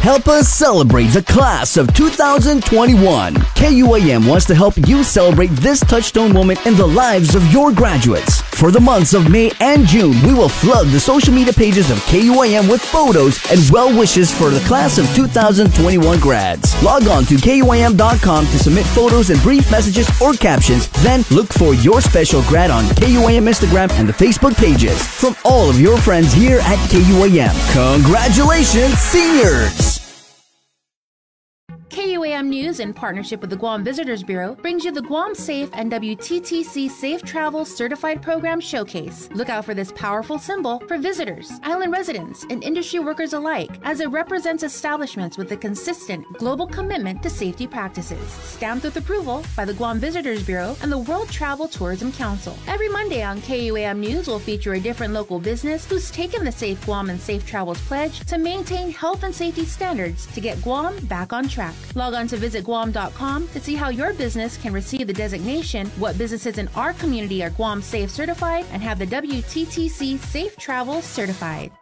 Help us celebrate the class of 2021. KUAM wants to help you celebrate this touchstone moment in the lives of your graduates. For the months of May and June, we will flood the social media pages of KUAM with photos and well wishes for the class of 2021 grads. Log on to KUAM.com to submit photos and brief messages or captions. Then look for your special grad on KUAM Instagram and the Facebook pages from all of your friends here at KUAM. Congratulations, seniors! KUAM News, in partnership with the Guam Visitors Bureau, brings you the Guam Safe and WTTC Safe Travel Certified Program Showcase. Look out for this powerful symbol for visitors, island residents, and industry workers alike, as it represents establishments with a consistent global commitment to safety practices. Stamped with approval by the Guam Visitors Bureau and the World Travel Tourism Council. Every Monday on KUAM News we'll feature a different local business who's taken the Safe Guam and Safe Travels pledge to maintain health and safety standards to get Guam back on track. Log on to visitguam.com to see how your business can receive the designation, what businesses in our community are Guam Safe certified, and have the WTTC Safe Travel certified.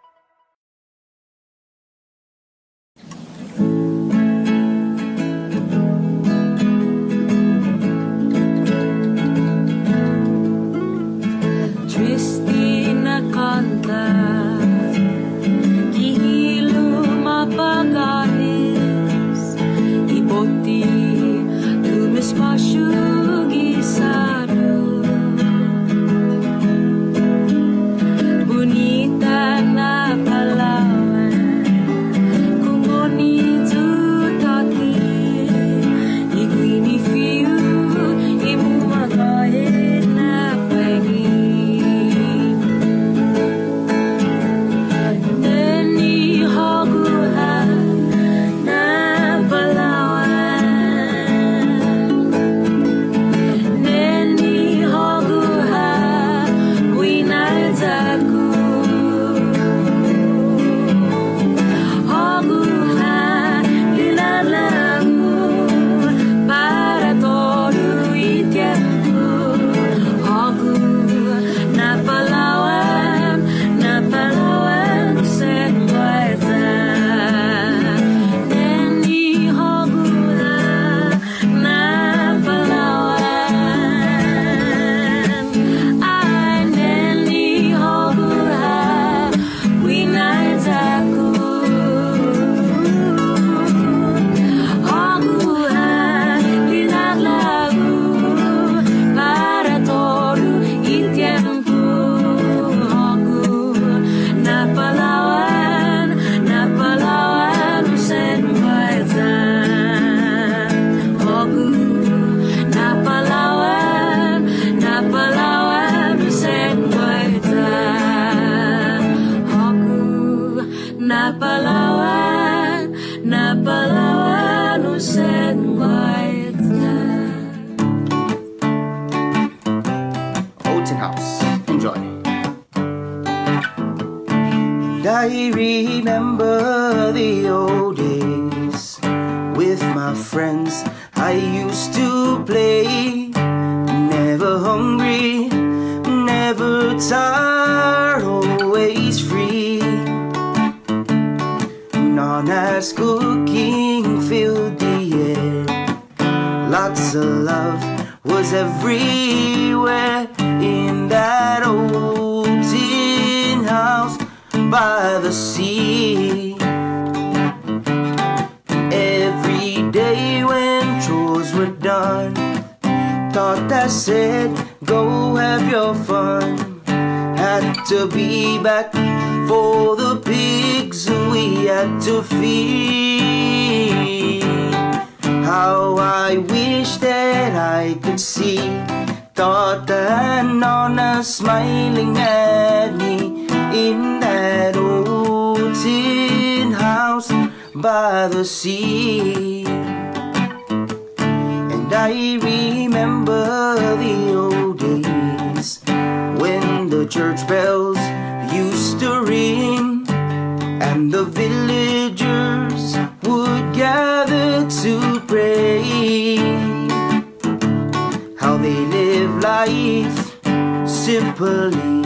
hunting house by the sea. And I remember the old days When the church bells used to ring And the villagers would gather to pray. How they live life simply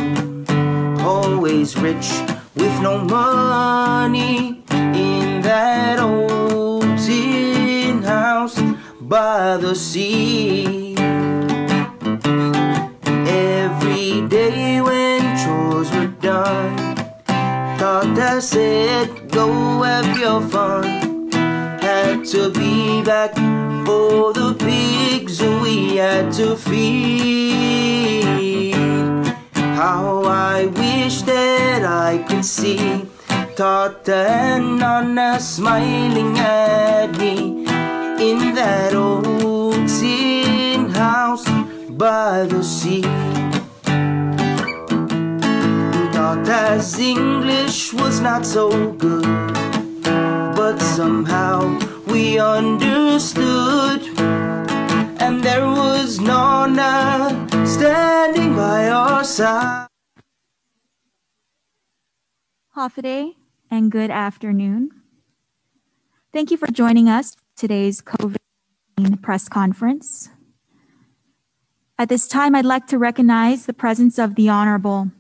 Always rich with no money in that old tin house by the sea. Every day when chores were done, thought I said, go have your fun. Had to be back for the pigs we had to feed. How I wish that I could see Tata and Nana smiling at me in that old tin house by the sea. Tata's English was not so good, but somehow we understood, and there was Nana standing by our side. Hafaday and good afternoon. Thank you for joining us for today's COVID press conference. At this time, I'd like to recognize the presence of the Honorable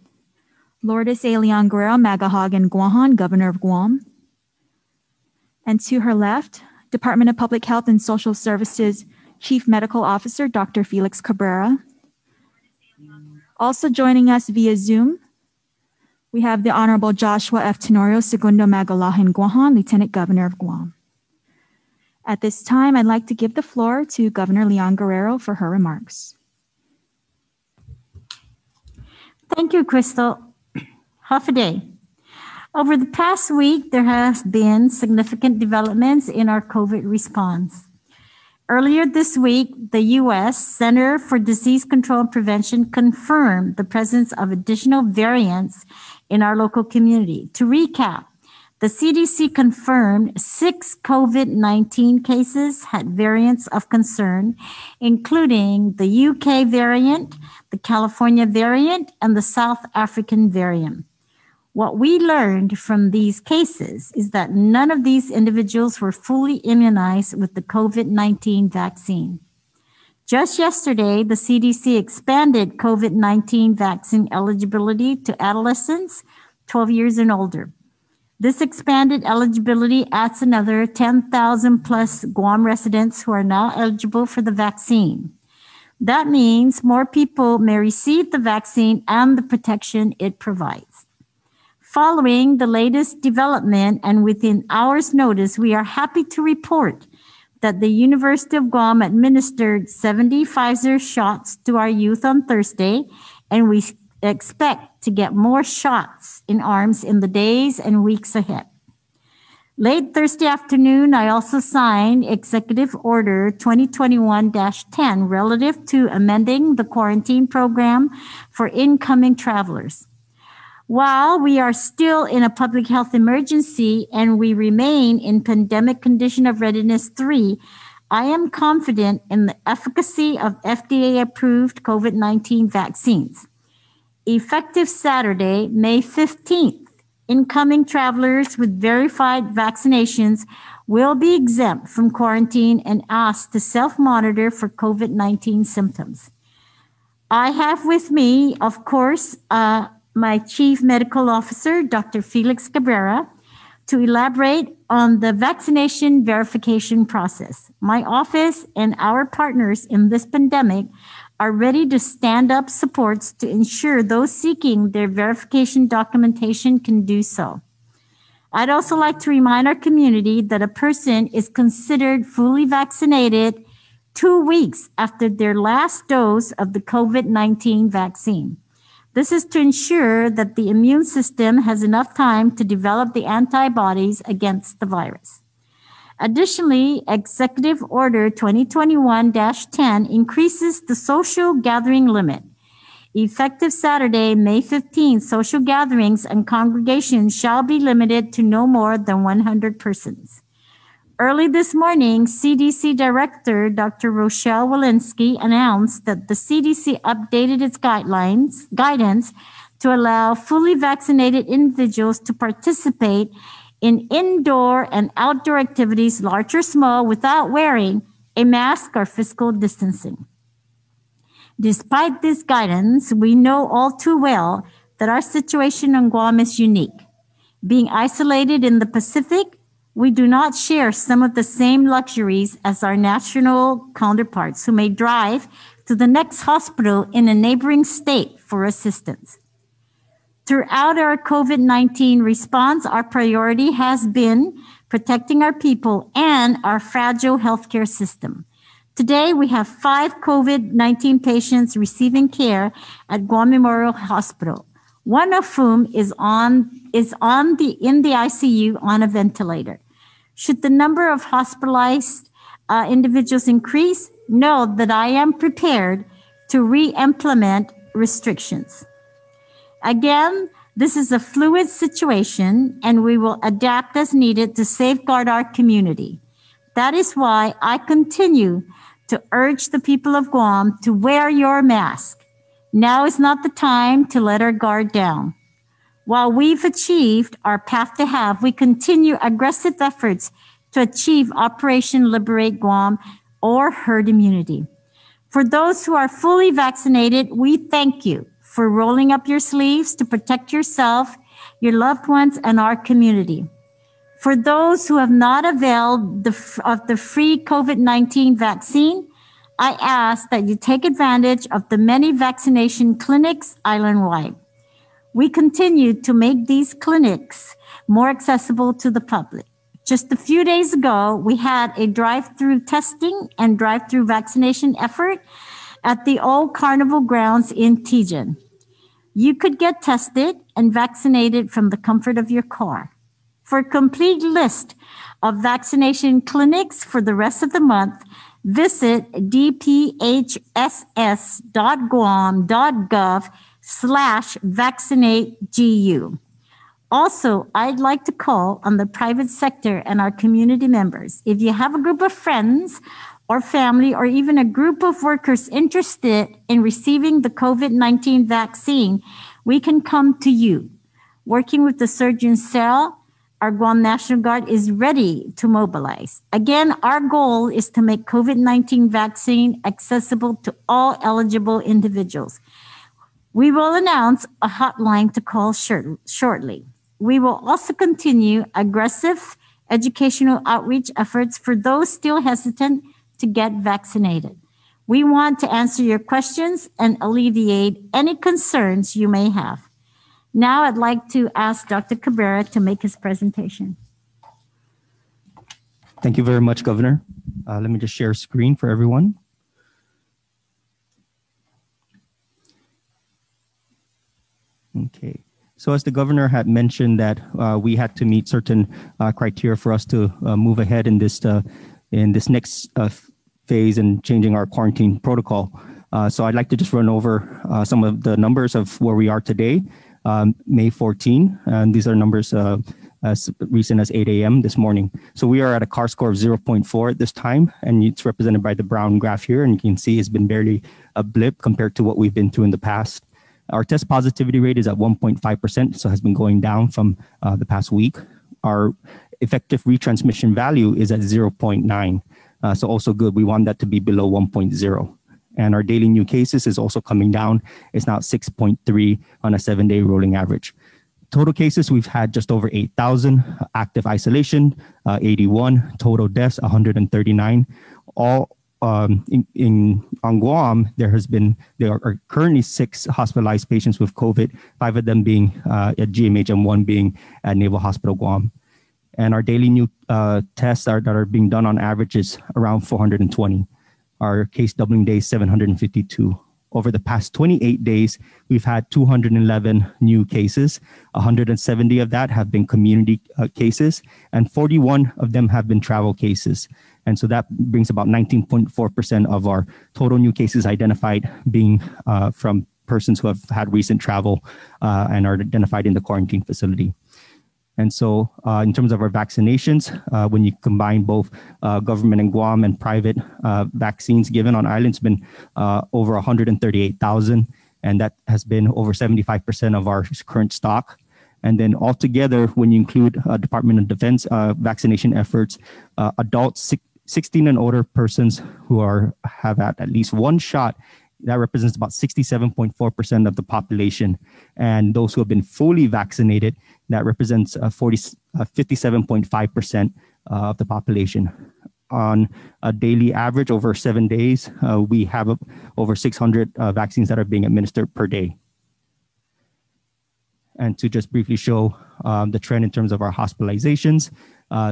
Lourdes. Leon Guerrero Magahagan Guahan, Governor of Guam. And to her left, Department of Public Health and Social Services Chief Medical Officer, Dr. Felix Cabrera. Also joining us via Zoom, we have the Honorable Joshua F. Tenorio Segundo Magalahan Guahan, Lieutenant Governor of Guam. At this time, I'd like to give the floor to Governor Leon Guerrero for her remarks. Thank you, Crystal. Hafa Adai. Over the past week, there has been significant developments in our COVID response. Earlier this week, the U.S. Center for Disease Control and Prevention confirmed the presence of additional variants in our local community. To recap, the CDC confirmed six COVID 19 cases had variants of concern, including the UK variant, the California variant, and the South African variant. What we learned from these cases is that none of these individuals were fully immunized with the COVID 19 vaccine. Just yesterday, the CDC expanded COVID 19 vaccine eligibility to adolescents 12 years and older. This expanded eligibility adds another 10,000 plus Guam residents who are now eligible for the vaccine. That means more people may receive the vaccine and the protection it provides. Following the latest development and within hours' notice, we are happy to report that the University of Guam administered 70 Pfizer shots to our youth on Thursday, and we expect to get more shots in arms in the days and weeks ahead. Late Thursday afternoon, I also signed Executive Order 2021 10 relative to amending the quarantine program for incoming travelers. While we are still in a public health emergency and we remain in pandemic condition of readiness 3, I am confident in the efficacy of FDA approved COVID 19 vaccines. Effective Saturday, May 15th, incoming travelers with verified vaccinations will be exempt from quarantine and asked to self monitor for COVID 19 symptoms. I have with me, of course, uh, my Chief Medical Officer, Dr. Felix Cabrera, to elaborate on the vaccination verification process. My office and our partners in this pandemic are ready to stand up supports to ensure those seeking their verification documentation can do so. I'd also like to remind our community that a person is considered fully vaccinated two weeks after their last dose of the COVID 19 vaccine. This is to ensure that the immune system has enough time to develop the antibodies against the virus. Additionally, Executive Order 2021 10 increases the social gathering limit. Effective Saturday, May 15, social gatherings and congregations shall be limited to no more than 100 persons. Early this morning, CDC Director Dr. Rochelle Walensky announced that the CDC updated its guidelines, guidance to allow fully vaccinated individuals to participate in indoor and outdoor activities, large or small, without wearing a mask or physical distancing. Despite this guidance, we know all too well that our situation on Guam is unique. Being isolated in the Pacific, we do not share some of the same luxuries as our national counterparts who may drive to the next hospital in a neighboring state for assistance. Throughout our COVID 19 response, our priority has been protecting our people and our fragile healthcare system. Today, we have five COVID 19 patients receiving care at Guam Memorial Hospital, one of whom is on, is on the, in the ICU on a ventilator. Should the number of hospitalized uh, individuals increase, know that I am prepared to re implement restrictions. Again, this is a fluid situation and we will adapt as needed to safeguard our community. That is why I continue to urge the people of Guam to wear your mask. Now is not the time to let our guard down. While we've achieved our Path to Half, we continue aggressive efforts to achieve Operation Liberate Guam or herd immunity. For those who are fully vaccinated, we thank you for rolling up your sleeves to protect yourself, your loved ones, and our community. For those who have not availed the, of the free COVID 19 vaccine, I ask that you take advantage of the many vaccination clinics island wide. We continue to make these clinics more accessible to the public. Just a few days ago, we had a drive through testing and drive through vaccination effort at the old carnival grounds in Tiyan. You could get tested and vaccinated from the comfort of your car. For a complete list of vaccination clinics for the rest of the month, visit dphss.guam.gov slash vaccinate GU. Also, I'd like to call on the private sector and our community members. If you have a group of friends or family or even a group of workers interested in receiving the COVID 19 vaccine, we can come to you. Working with the Surgeon Cell, our Guam National Guard is ready to mobilize. Again, our goal is to make COVID 19 vaccine accessible to all eligible individuals. We will announce a hotline to call short, shortly. We will also continue aggressive educational outreach efforts for those still hesitant to get vaccinated. We want to answer your questions and alleviate any concerns you may have. Now I'd like to ask Dr. Cabrera to make his presentation. Thank you very much, Governor. Uh, let me just share a screen for everyone. Okay. So as the governor had mentioned that uh, we had to meet certain uh, criteria for us to uh, move ahead in this uh, in this next uh, phase and changing our quarantine protocol. Uh, so I'd like to just run over some of the numbers of where we are today, um, May 14, and these are numbers as recent as 8 a.m. this morning. So we are at a CAR score of 0.4 at this time, and it's represented by the brown graph here, and you can see it's been barely a blip compared to what we've been through in the past. Our test positivity rate is at 1.5%, so has been going down from uh, the past week. Our effective retransmission value is at 0.9, uh, so also good. We want that to be below 1.0. And our daily new cases is also coming down. It's now 6.3 on a seven day rolling average. Total cases, we've had just over 8,000. Active isolation, uh, 81. Total deaths, 139. All um, in, in on Guam, there has been there are currently six hospitalized patients with COVID, five of them being uh, at GMH and one being at Naval Hospital Guam. And our daily new uh, tests are, that are being done on average is around 420. Our case doubling days 752. Over the past 28 days, we've had 211 new cases. 170 of that have been community uh, cases, and 41 of them have been travel cases. And so that brings about 19.4% of our total new cases identified being uh, from persons who have had recent travel uh, and are identified in the quarantine facility. And so, uh, in terms of our vaccinations, uh, when you combine both uh, government and Guam and private uh, vaccines given on island, it's been uh, over 138,000, and that has been over 75% of our current stock. And then altogether, when you include uh, Department of Defense vaccination efforts, adults 16 and older persons who are have had at least one shot that represents about 67.4% of the population. And those who have been fully vaccinated, that represents uh, 40, uh, 57.5% uh, of the population. On a daily average over seven days, uh, we have over 600 uh, vaccines that are being administered per day. And to just briefly show um, the trend in terms of our hospitalizations,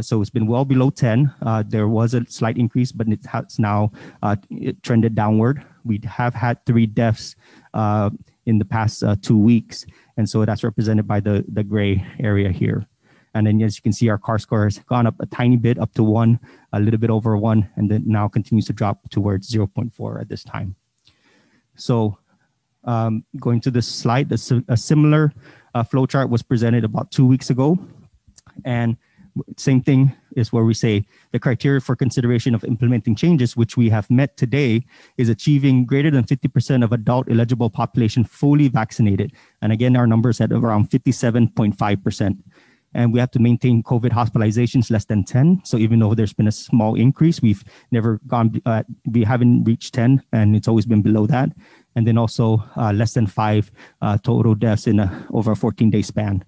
so it's been well below 10. Uh, there was a slight increase, but it has now uh, it trended downward. We have had three deaths uh, in the past uh, two weeks, and so that's represented by the the gray area here. And then, as you can see, our CAR score has gone up a tiny bit, up to one, a little bit over one, and then now continues to drop towards 0.4 at this time. So, um, going to this slide, a, a similar uh, flow chart was presented about two weeks ago, and same thing is where we say the criteria for consideration of implementing changes, which we have met today, is achieving greater than 50% of adult eligible population fully vaccinated. And again, our numbers at around 57.5%. And we have to maintain COVID hospitalizations less than 10. So even though there's been a small increase, we've never gone, uh, we haven't reached 10, and it's always been below that. And then also uh, less than five uh, total deaths in a, over a 14 day span.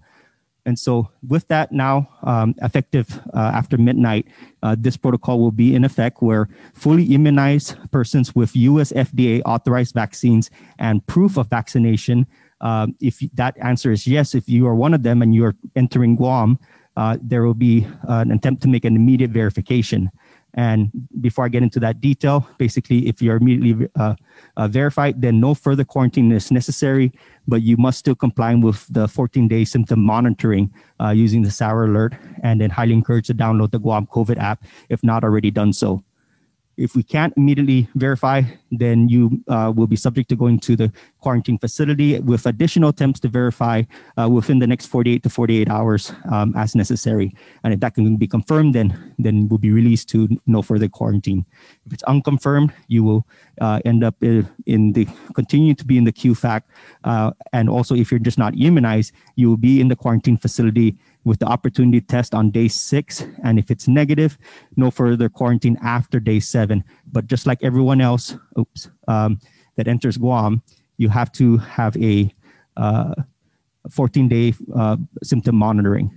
And so, with that now um, effective uh, after midnight, uh, this protocol will be in effect where fully immunized persons with US FDA authorized vaccines and proof of vaccination, um, if that answer is yes, if you are one of them and you're entering Guam, uh, there will be an attempt to make an immediate verification. And before I get into that detail, basically, if you're immediately uh, uh, verified, then no further quarantine is necessary, but you must still comply with the 14 day symptom monitoring uh, using the SARA alert, and then highly encourage to download the Guam COVID app if not already done so. If we can't immediately verify, then you uh, will be subject to going to the quarantine facility with additional attempts to verify uh, within the next 48 to 48 hours um, as necessary. And if that can be confirmed, then then will be released to no further quarantine. If it's unconfirmed, you will uh, end up in, in, the continue to be in the QFAC. Uh, and also, if you're just not immunized, you will be in the quarantine facility with the opportunity test on day six. And if it's negative, no further quarantine after day seven. But just like everyone else, oops, um, that enters Guam, you have to have a 14 uh, day uh, symptom monitoring.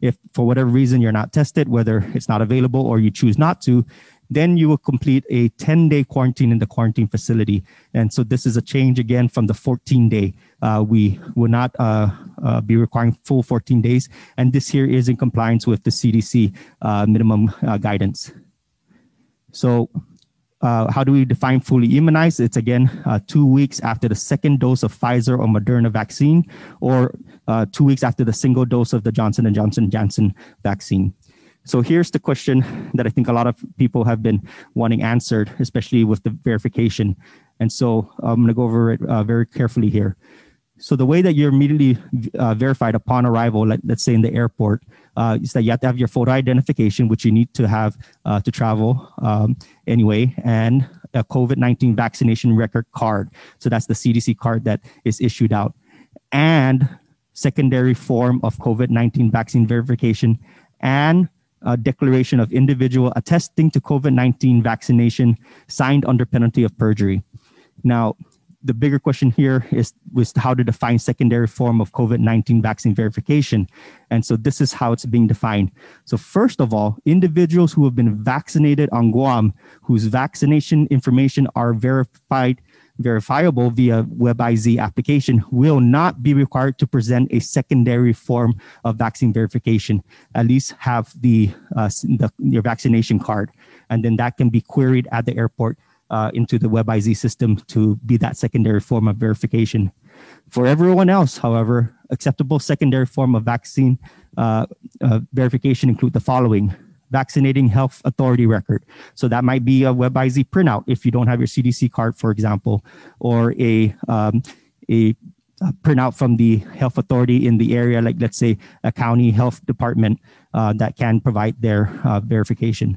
If for whatever reason you're not tested, whether it's not available or you choose not to, then you will complete a 10 day quarantine in the quarantine facility. And so this is a change again from the 14 day. Uh, we will not uh, uh, be requiring full 14 days. And this here is in compliance with the CDC uh, minimum uh, guidance. So uh, how do we define fully immunized? It's again two weeks after the second dose of Pfizer or Moderna vaccine, or two weeks after the single dose of the Johnson & Johnson Janssen vaccine. So here's the question that I think a lot of people have been wanting answered, especially with the verification. And so I'm going to go over it uh, very carefully here. So the way that you're immediately uh, verified upon arrival, let, us say in the airport, uh, is that you have to have your photo identification, which you need to have uh, to travel um, anyway, and a COVID-19 vaccination record card. So that's the CDC card that is issued out, and secondary form of COVID-19 vaccine verification, and a declaration of individual attesting to COVID 19 vaccination signed under penalty of perjury. Now, the bigger question here is was how to define secondary form of COVID-19 vaccine verification. And so this is how it's being defined. So first of all, individuals who have been vaccinated on Guam, whose vaccination information are verified verifiable via WebIZ application will not be required to present a secondary form of vaccine verification. At least have the, uh, the your vaccination card, and then that can be queried at the airport uh, into the WebIZ system to be that secondary form of verification. For everyone else, however, acceptable secondary form of vaccine uh, uh verification include the following: vaccinating health authority record. So that might be a WebIZ printout if you don't have your CDC card, for example, or a um, a, a printout from the health authority in the area, like let's say a county health department uh, that can provide their uh, verification.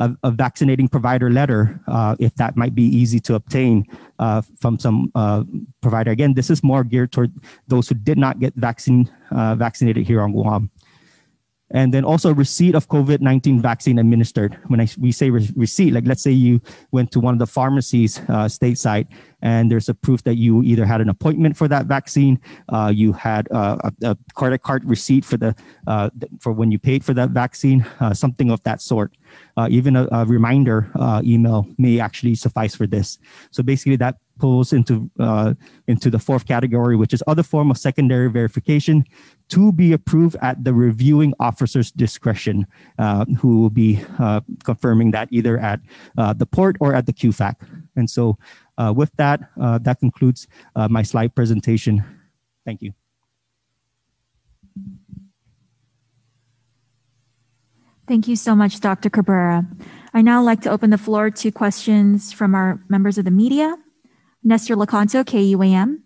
A, a, vaccinating provider letter, uh, if that might be easy to obtain uh, from some uh, provider. Again, this is more geared toward those who did not get vaccine uh, vaccinated here on Guam and then also receipt of COVID-19 vaccine administered. When I, we say re- receipt, like let's say you went to one of the pharmacies uh, stateside and there's a proof that you either had an appointment for that vaccine, uh, you had uh, a, a, credit card receipt for the uh, for when you paid for that vaccine, uh, something of that sort. Uh, even a, a reminder email may actually suffice for this. So basically, that pulls into uh, into the fourth category, which is other form of secondary verification to be approved at the reviewing officer's discretion, uh, who will be uh, confirming that either at uh, the port or at the QFAC. And so, uh, with that, uh, that concludes my slide presentation. Thank you. Thank you so much, Dr. Cabrera. I now like to open the floor to questions from our members of the media. Nestor Licanto, KUAM.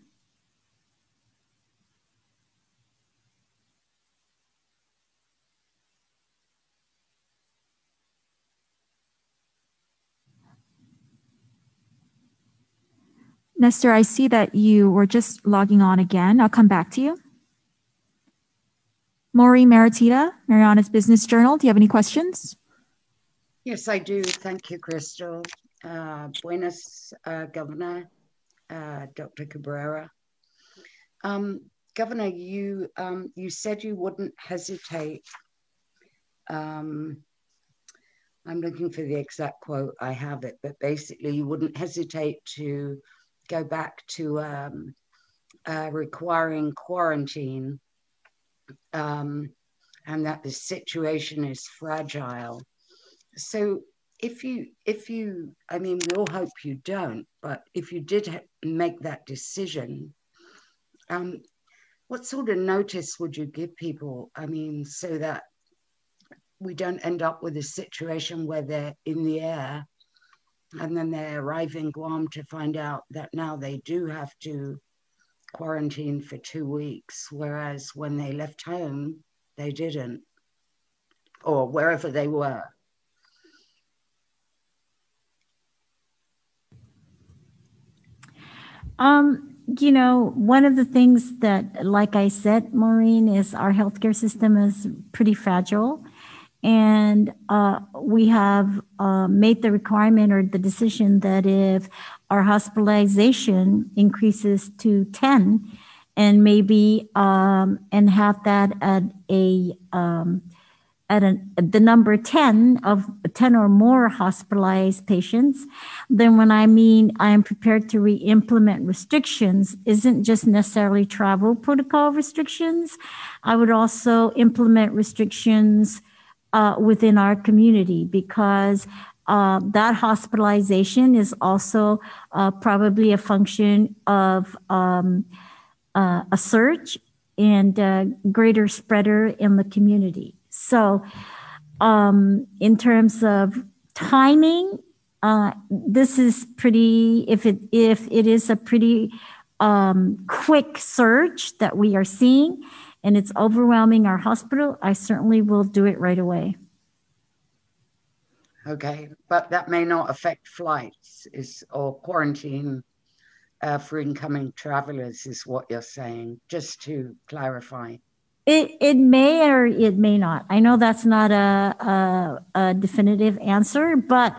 Nestor, I see that you were just logging on again. I'll come back to you. Maureen Maratita, Marianas Business Journal. Do you have any questions? Yes, I do. Thank you, Crystal. Uh, buenas, uh, Governor uh, Dr. Cabrera. Um, Governor, you um, you said you wouldn't hesitate. Um, I'm looking for the exact quote. I have it, but basically, you wouldn't hesitate to go back to um, uh, requiring quarantine, um, and that the situation is fragile. So, if you if you i mean we all hope you don't but if you did ha- make that decision um what sort of notice would you give people? I mean so that we don't end up with a situation where they're in the air and then they arrive in guam to find out that now they do have to quarantine for two weeks whereas when they left home they didn't or wherever they were Um, you know, one of the things that, like I said, Maureen, is our healthcare system is pretty fragile. And uh, we have uh, made the requirement or the decision that if our hospitalization increases to 10 and maybe um, and have that at a um, at the number 10 of 10 or more hospitalized patients, then when I mean I am prepared to re-implement restrictions, isn't just necessarily travel protocol restrictions. I would also implement restrictions uh, within our community because uh, that hospitalization is also uh, probably a function of um, uh, a surge and greater spreader in the community. So, um, in terms of timing, uh, this is pretty. If it if it is a pretty um, quick surge that we are seeing, and it's overwhelming our hospital, I certainly will do it right away. Okay, but that may not affect flights is or quarantine uh, for incoming travelers, is what you're saying. Just to clarify. It it may or it may not. I know that's not a a, a definitive answer, but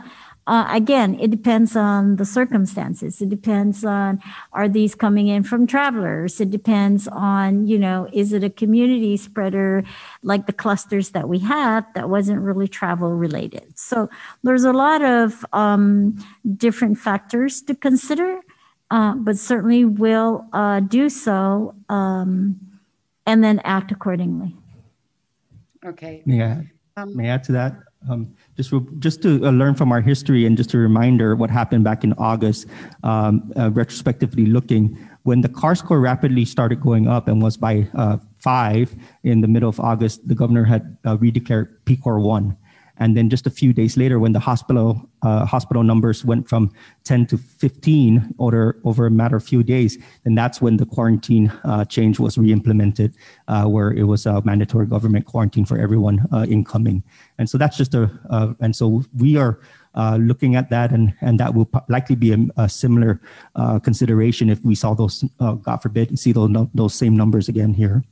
uh, again, it depends on the circumstances. It depends on are these coming in from travelers. It depends on you know is it a community spreader like the clusters that we had that wasn't really travel related. So there's a lot of um, different factors to consider, uh, but certainly will uh, do so. Um, and then act accordingly. Okay. May I, um, may I add to that? Um, just just to uh, learn from our history and just a reminder what happened back in August, um, uh, retrospectively looking, when the CAR score rapidly started going up and was by uh, five in the middle of August, the governor had uh, redeclared PCOR one. And then just a few days later, when the hospital uh, hospital numbers went from 10 to 15 over, over a matter of few days, then that's when the quarantine uh, change was re-implemented, uh, where it was a mandatory government quarantine for everyone uh, incoming. And so that's just a, uh, and so we are uh, looking at that, and, and that will likely be a, a similar consideration if we saw those, God forbid, see those, those same numbers again here.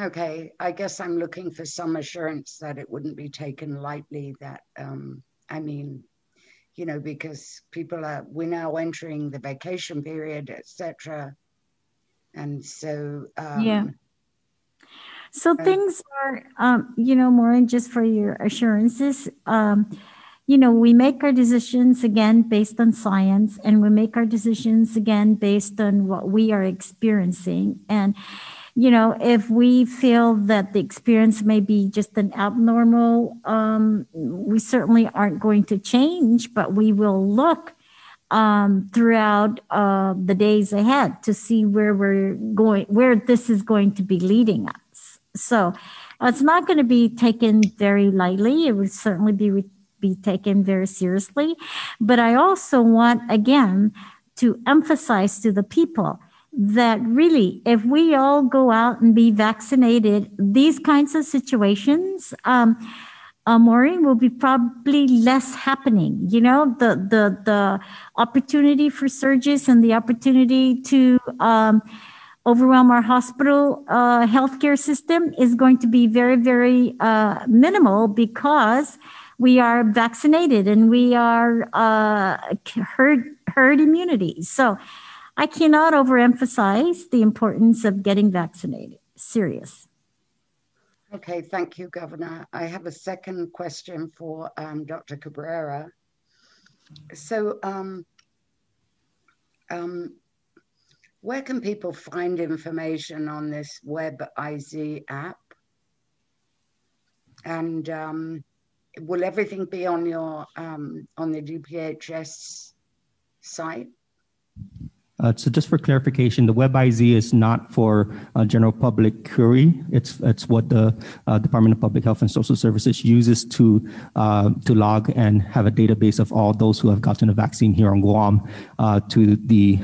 Okay, I guess I'm looking for some assurance that it wouldn't be taken lightly. That um, I mean, you know, because people are we're now entering the vacation period, etc. And so um, yeah. So things are, um, you know, Maureen, just for your assurances, um, you know, we make our decisions again based on science, and we make our decisions again based on what we are experiencing. And you know, if we feel that the experience may be just an abnormal, um, we certainly aren't going to change, but we will look um, throughout uh, the days ahead to see where we're going, where this is going to be leading us. So it's not going to be taken very lightly. It would certainly be be taken very seriously. But I also want again to emphasize to the people that really, if we all go out and be vaccinated, these kinds of situations, um, uh, Maureen, will be probably less happening. You know, the the the opportunity for surges and the opportunity to um, overwhelm our hospital uh, healthcare system is going to be very very uh, minimal because we are vaccinated and we are uh, herd herd immunity. So I cannot overemphasize the importance of getting vaccinated. Serious. Okay, thank you, Governor. I have a second question for um, Dr. Cabrera. So, um, um, where can people find information on this WebIZ app? And um, will everything be on your um, on the DPHS site? Uh, so just for clarification, the WebIZ is not for uh, general public query. It's it's what the uh, Department of Public Health and Social Services uses to to log and have a database of all those who have gotten a vaccine here on Guam to the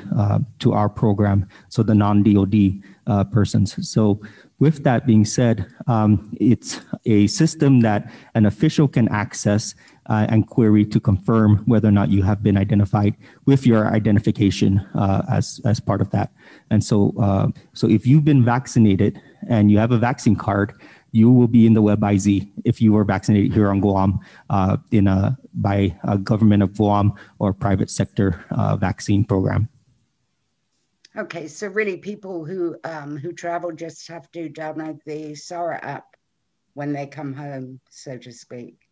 to our program. So the non-DoD persons. So with that being said, um, it's a system that an official can access uh, and query to confirm whether or not you have been identified with your identification uh, as, as part of that. And so, uh, so if you've been vaccinated and you have a vaccine card, you will be in the web WebIZ if you were vaccinated here on Guam uh, in a, by a government of Guam or private sector uh, vaccine program. Okay, so really people who um, who travel just have to download the SARA app when they come home, so to speak.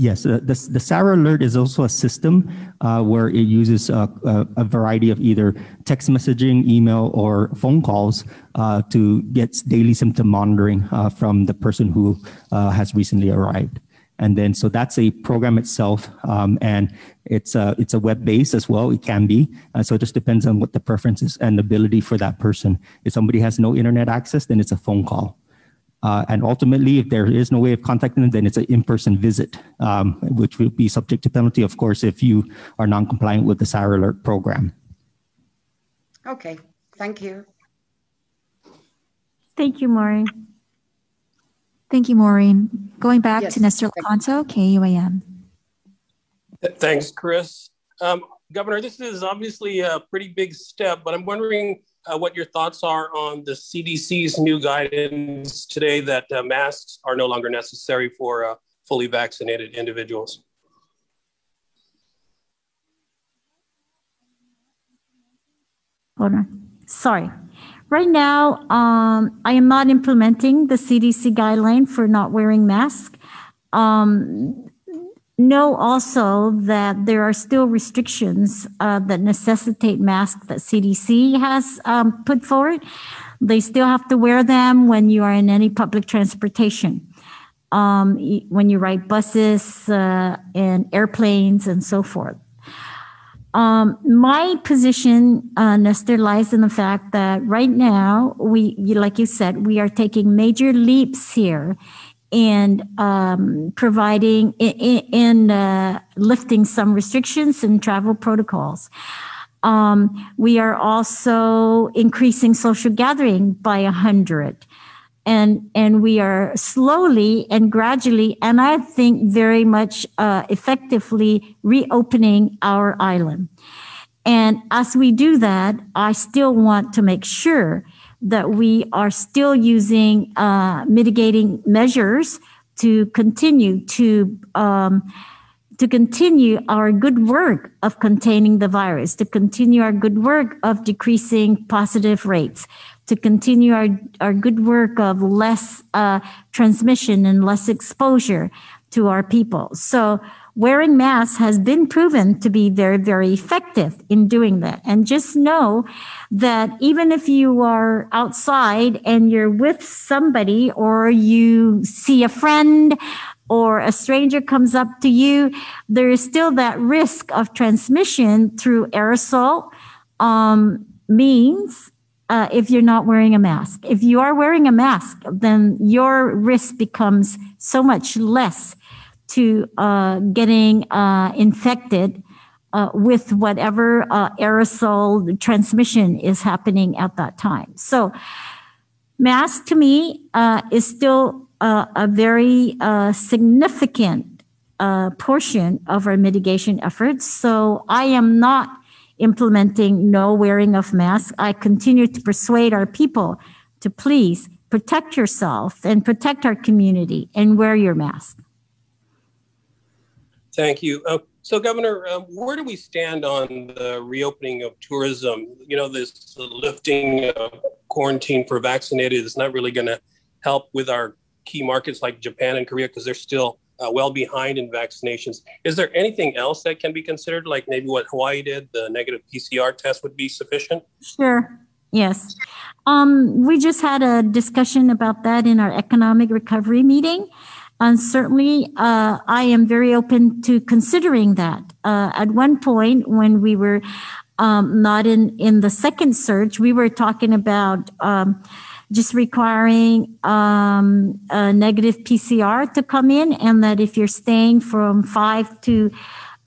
Yes, uh, the, the SARA alert is also a system uh, where it uses a, a, a, variety of either text messaging, email, or phone calls uh, to get daily symptom monitoring uh, from the person who uh, has recently arrived. And then, so that's a program itself, um, and it's a, it's a web based as well. It can be. Uh, so it just depends on what the preferences and ability for that person. If somebody has no internet access, then it's a phone call. Uh, and ultimately, if there is no way of contacting them, then it's an in-person visit, um, which will be subject to penalty, of course, if you are non-compliant with the SARA Alert program. Okay, thank you. Thank you, Maureen. Thank you, Maureen. Going back yes, to Nestor Licanto, KUAM. Thanks, Chris. Um, Governor, this is obviously a pretty big step, but I'm wondering uh, what your thoughts are on the CDC's new guidance today that uh, masks are no longer necessary for uh, fully vaccinated individuals. Hold on. Sorry. Right now, um, I am not implementing the CDC guideline for not wearing masks. Um, know also that there are still restrictions uh, that necessitate masks that CDC has um, put forward. They still have to wear them when you are in any public transportation, um, when you ride buses uh, and airplanes and so forth. Um, my position, uh, Nestor, lies in the fact that right now, we, like you said, we are taking major leaps here and um, providing in, uh, lifting some restrictions and travel protocols. Um, we are also increasing social gathering by a hundred. And, and we are slowly and gradually, and I think very much uh, effectively reopening our island. And as we do that, I still want to make sure that we are still using uh, mitigating measures to continue to um, to continue our good work of containing the virus, to continue our good work of decreasing positive rates, to continue our, our good work of less uh, transmission and less exposure to our people. So wearing masks has been proven to be very, very effective in doing that. And just know that even if you are outside and you're with somebody or you see a friend or a stranger comes up to you, there is still that risk of transmission through aerosol um, means uh, if you're not wearing a mask. If you are wearing a mask, then your risk becomes so much less to uh, getting uh, infected uh, with whatever uh, aerosol transmission is happening at that time. So, mask to me uh, is still uh, a very significant portion of our mitigation efforts. So, I am not implementing no wearing of masks. I continue to persuade our people to please protect yourself and protect our community and wear your mask. Thank you. Uh, so, Governor, uh, where do we stand on the reopening of tourism? You know, this lifting of quarantine for vaccinated is not really going to help with our key markets like Japan and Korea because they're still uh, well behind in vaccinations. Is there anything else that can be considered, like maybe what Hawaii did, the negative PCR test would be sufficient? Sure. Yes. Um, we just had a discussion about that in our economic recovery meeting. And certainly, uh, I am very open to considering that. Uh, at one point, when we were um, not in, in the second surge, we were talking about um, just requiring um, a negative PCR to come in, and that if you're staying from five to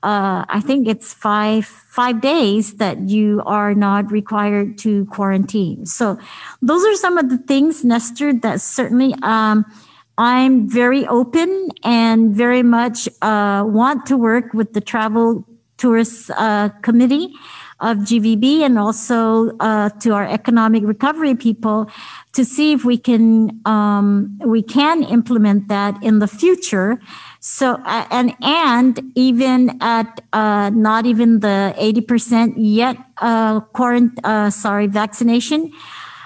uh, I think it's five five days that you are not required to quarantine. So those are some of the things, Nestor, that certainly um, I'm very open and very much uh, want to work with the Travel Tourists uh, Committee of GVB and also uh, to our economic recovery people to see if we can um, we can implement that in the future. So and and even at uh, not even the eighty percent yet uh, quarant uh, sorry vaccination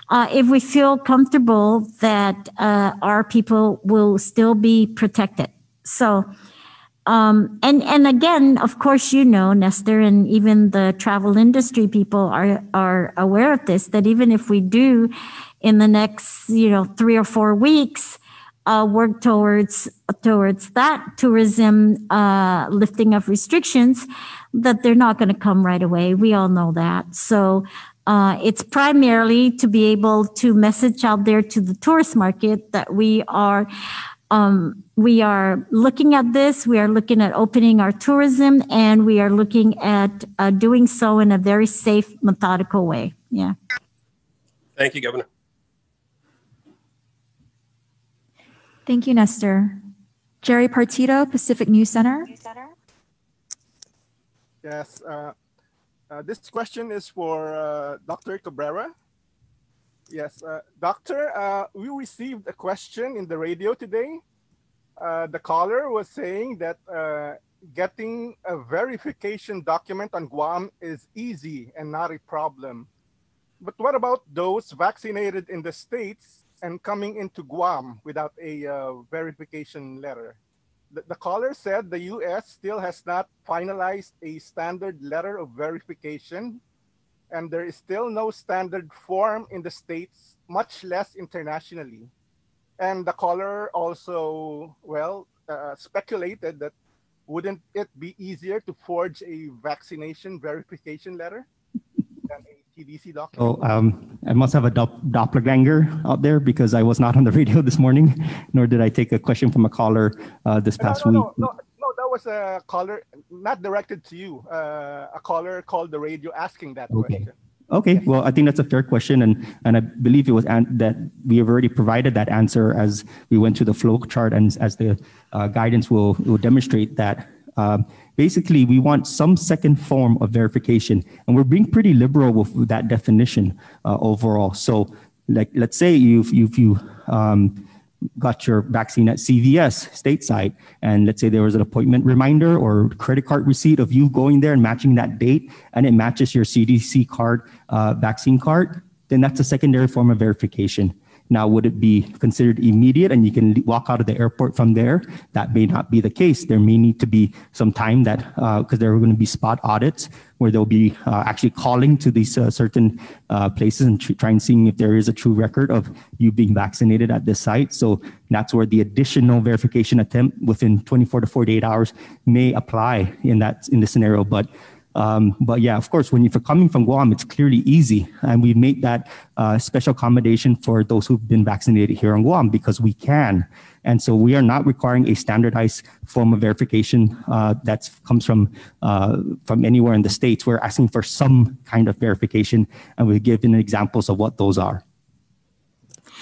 uh, if we feel comfortable that uh, our people will still be protected. So, um, and and again, of course, you know, Nestor, and even the travel industry people are are aware of this. That even if we do, in the next you know three or four weeks, uh, work towards towards that tourism uh, lifting of restrictions, that they're not going to come right away. We all know that. So uh, it's primarily to be able to message out there to the tourist market that we are um, we are looking at this. We are looking at opening our tourism, and we are looking at uh, doing so in a very safe, methodical way. Yeah. Thank you, Governor. Thank you, Nestor. Jerry Partido, Pacific News Center. Yes. Uh, uh, this question is for uh, Dr. Cabrera. Yes, uh, Doctor, uh, we received a question in the radio today. Uh, the caller was saying that getting a verification document on Guam is easy and not a problem. But what about those vaccinated in the States and coming into Guam without a verification letter? The, caller said the US still has not finalized a standard letter of verification, and there is still no standard form in the States, much less internationally. And the caller also, well, uh, speculated that wouldn't it be easier to forge a vaccination verification letter a Oh, um, I must have a Doppler doppelganger out there because I was not on the radio this morning, nor did I take a question from a caller uh, this past no, no, week. No, no, no, that was a caller, not directed to you. Uh, a caller called the radio asking that okay. question. Okay, well, I think that's a fair question, and and I believe it was that we have already provided that answer as we went through the flow chart and as the uh, guidance will will demonstrate that. Um, basically, we want some second form of verification, and we're being pretty liberal with that definition uh, overall. So like let's say you've you've you um, got your vaccine at CVS stateside, and let's say there was an appointment reminder or credit card receipt of you going there and matching that date, and it matches your CDC card, uh, vaccine card, then that's a secondary form of verification. Now, would it be considered immediate and you can walk out of the airport from there? That may not be the case. There may need to be some time that, because uh, there are going to be spot audits where they'll be uh, actually calling to these uh, certain uh, places and tr- trying seeing if there is a true record of you being vaccinated at this site. So that's where the additional verification attempt within 24 to 48 hours may apply in that in the scenario. But um, but yeah, of course, when you're coming from Guam, it's clearly easy. And we've made that uh, special accommodation for those who've been vaccinated here on Guam because we can. And so we are not requiring a standardized form of verification uh, that comes from uh, from anywhere in the states. We're asking for some kind of verification, and we've given examples of what those are.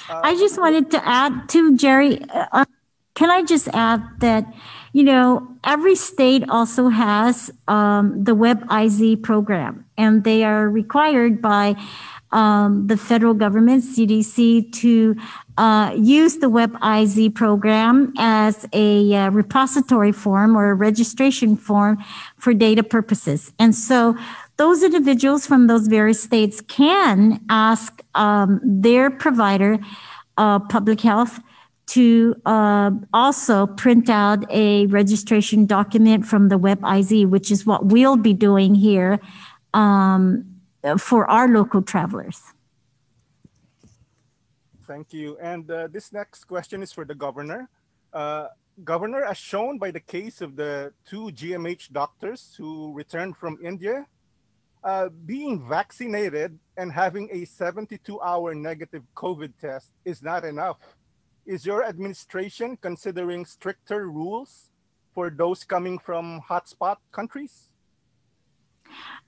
I just wanted to add to Jerry. Uh, can I just add that you know, every state also has um, the WebIZ program, and they are required by um, the federal government, CDC, to uh, use the WebIZ program as a uh, repository form or a registration form for data purposes. And so those individuals from those various states can ask um, their provider, uh, public health, to uh, also print out a registration document from the WebIZ, which is what we'll be doing here um, for our local travelers. Thank you. And uh, this next question is for the governor. Uh, governor, as shown by the case of the two GMH doctors who returned from India, uh, being vaccinated and having a 72 hour negative COVID test is not enough is your administration considering stricter rules for those coming from hotspot countries?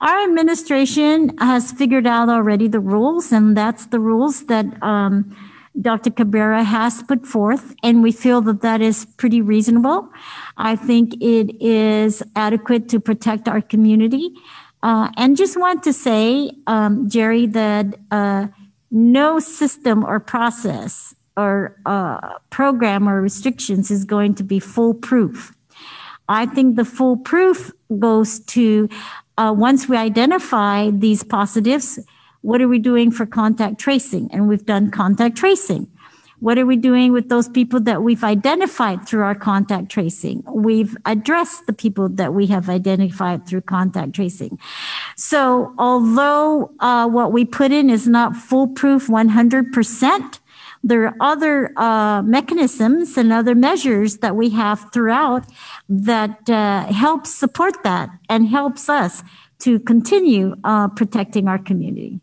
Our administration has figured out already the rules, and that's the rules that um, Dr. Cabrera has put forth, and we feel that that is pretty reasonable. I think it is adequate to protect our community. Uh, and just want to say, um, Jerry, that uh, no system or process or uh, program or restrictions is going to be foolproof. I think the foolproof goes to uh, once we identify these positives, what are we doing for contact tracing? And we've done contact tracing. What are we doing with those people that we've identified through our contact tracing? We've addressed the people that we have identified through contact tracing. So although uh, what we put in is not foolproof 100%, there are other uh, mechanisms and other measures that we have throughout that uh, help support that and helps us to continue uh, protecting our community.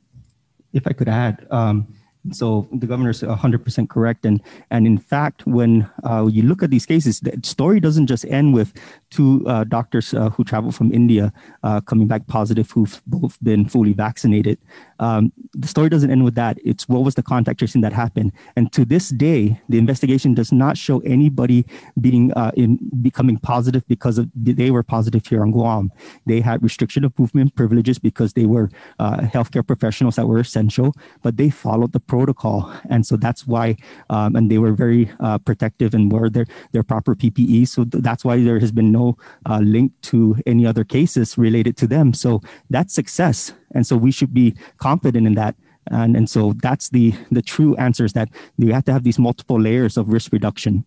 If I could add, um, so the governor is 100% correct. And, and in fact, when uh, you look at these cases, the story doesn't just end with two uh, doctors uh, who traveled from India uh, coming back positive who've both been fully vaccinated. Um, the story doesn't end with that. It's what was the contact tracing that happened. And to this day, the investigation does not show anybody being uh, in becoming positive because of they were positive here on Guam. They had restriction of movement privileges because they were uh, healthcare professionals that were essential, but they followed the protocol. And so that's why, um, and they were very uh, protective and wore their, their proper PPE. So th- that's why there has been no uh, link to any other cases related to them. So that's success. And so we should be confident in that. And, and so that's the, the true answer is that you have to have these multiple layers of risk reduction.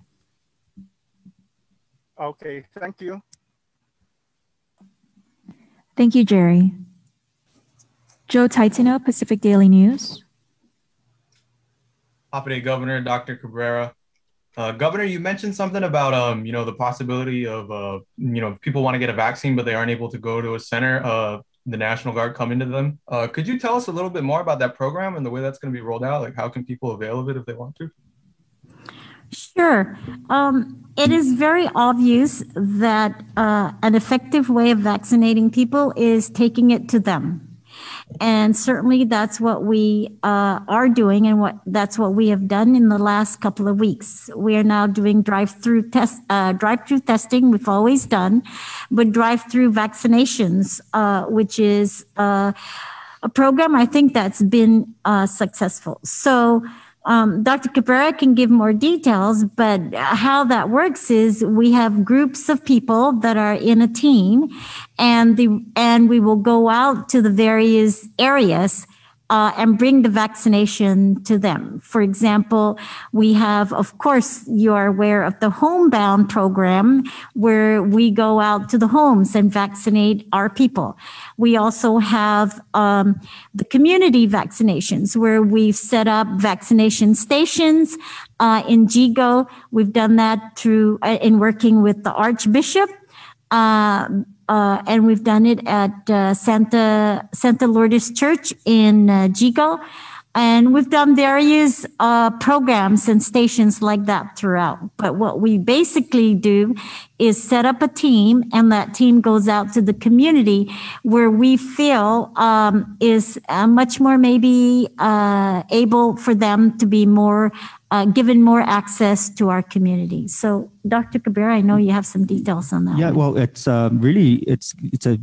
Okay, thank you. Thank you, Jerry. Joe Taitano, Pacific Daily News. Hafa Adai Governor Dr. Cabrera. Uh, Governor, you mentioned something about um, you know, the possibility of uh, you know, people want to get a vaccine, but they aren't able to go to a center. Uh, the National Guard coming to them. Uh, could you tell us a little bit more about that program and the way that's going to be rolled out? Like, how can people avail of it if they want to? Sure. Um, it is very obvious that uh, an effective way of vaccinating people is taking it to them. And certainly that's what we uh, are doing and what that's what we have done in the last couple of weeks. We are now doing drive-through test, uh, drive-through testing. We've always done, but drive-through vaccinations, uh, which is uh, a program I think that's been uh, successful. So um, Dr. Cabrera can give more details, but how that works is we have groups of people that are in a team, and the and we will go out to the various areas uh, and bring the vaccination to them. For example, we have, of course, you are aware of the homebound program where we go out to the homes and vaccinate our people. We also have um, the community vaccinations where we've set up vaccination stations uh, in Yigo. We've done that through uh, in working with the Archbishop. Uh, and we've done it at uh, Santa Santa Lourdes Church in uh, Yigo, and we've done various uh, programs and stations like that throughout. But what we basically do is set up a team, and that team goes out to the community where we feel um, is uh, much more maybe uh, able for them to be more uh, given more access to our community. So, Dr. Cabrera, I know you have some details on that. Yeah, one. well, it's uh, really it's it's a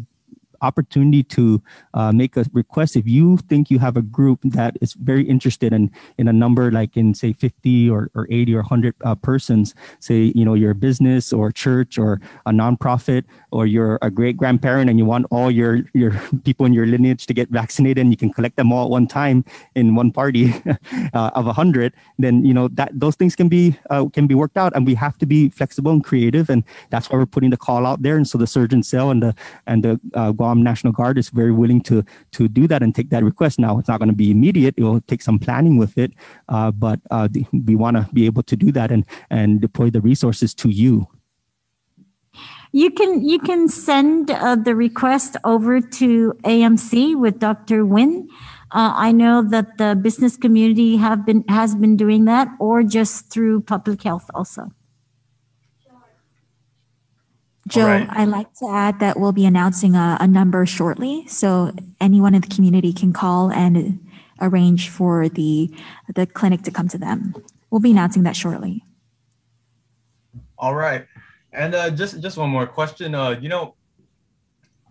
opportunity to uh, make a request. If you think you have a group that is very interested in in a number like in say 50 or, or 80 or 100 uh, persons say you know you're business or church or a nonprofit or you're a great grandparent and you want all your your people in your lineage to get vaccinated and you can collect them all at one time in one party uh, of a hundred then you know that those things can be uh, can be worked out and we have to be flexible and creative and that's why we're putting the call out there. And so the surgeon cell and the and the uh, National Guard is very willing to to do that and take that request. Now it's not going to be immediate; it will take some planning with it, uh, but uh, we want to be able to do that and and deploy the resources to you. You can you can send uh, the request over to AMC with Dr. Wynn. Uh, I know that the business community have been has been doing that, or just through public health also. Joe, right. I'd like to add that we'll be announcing a, a number shortly, so anyone in the community can call and arrange for the the clinic to come to them. We'll be announcing that shortly. All right. And uh, just just one more question. Uh, you know,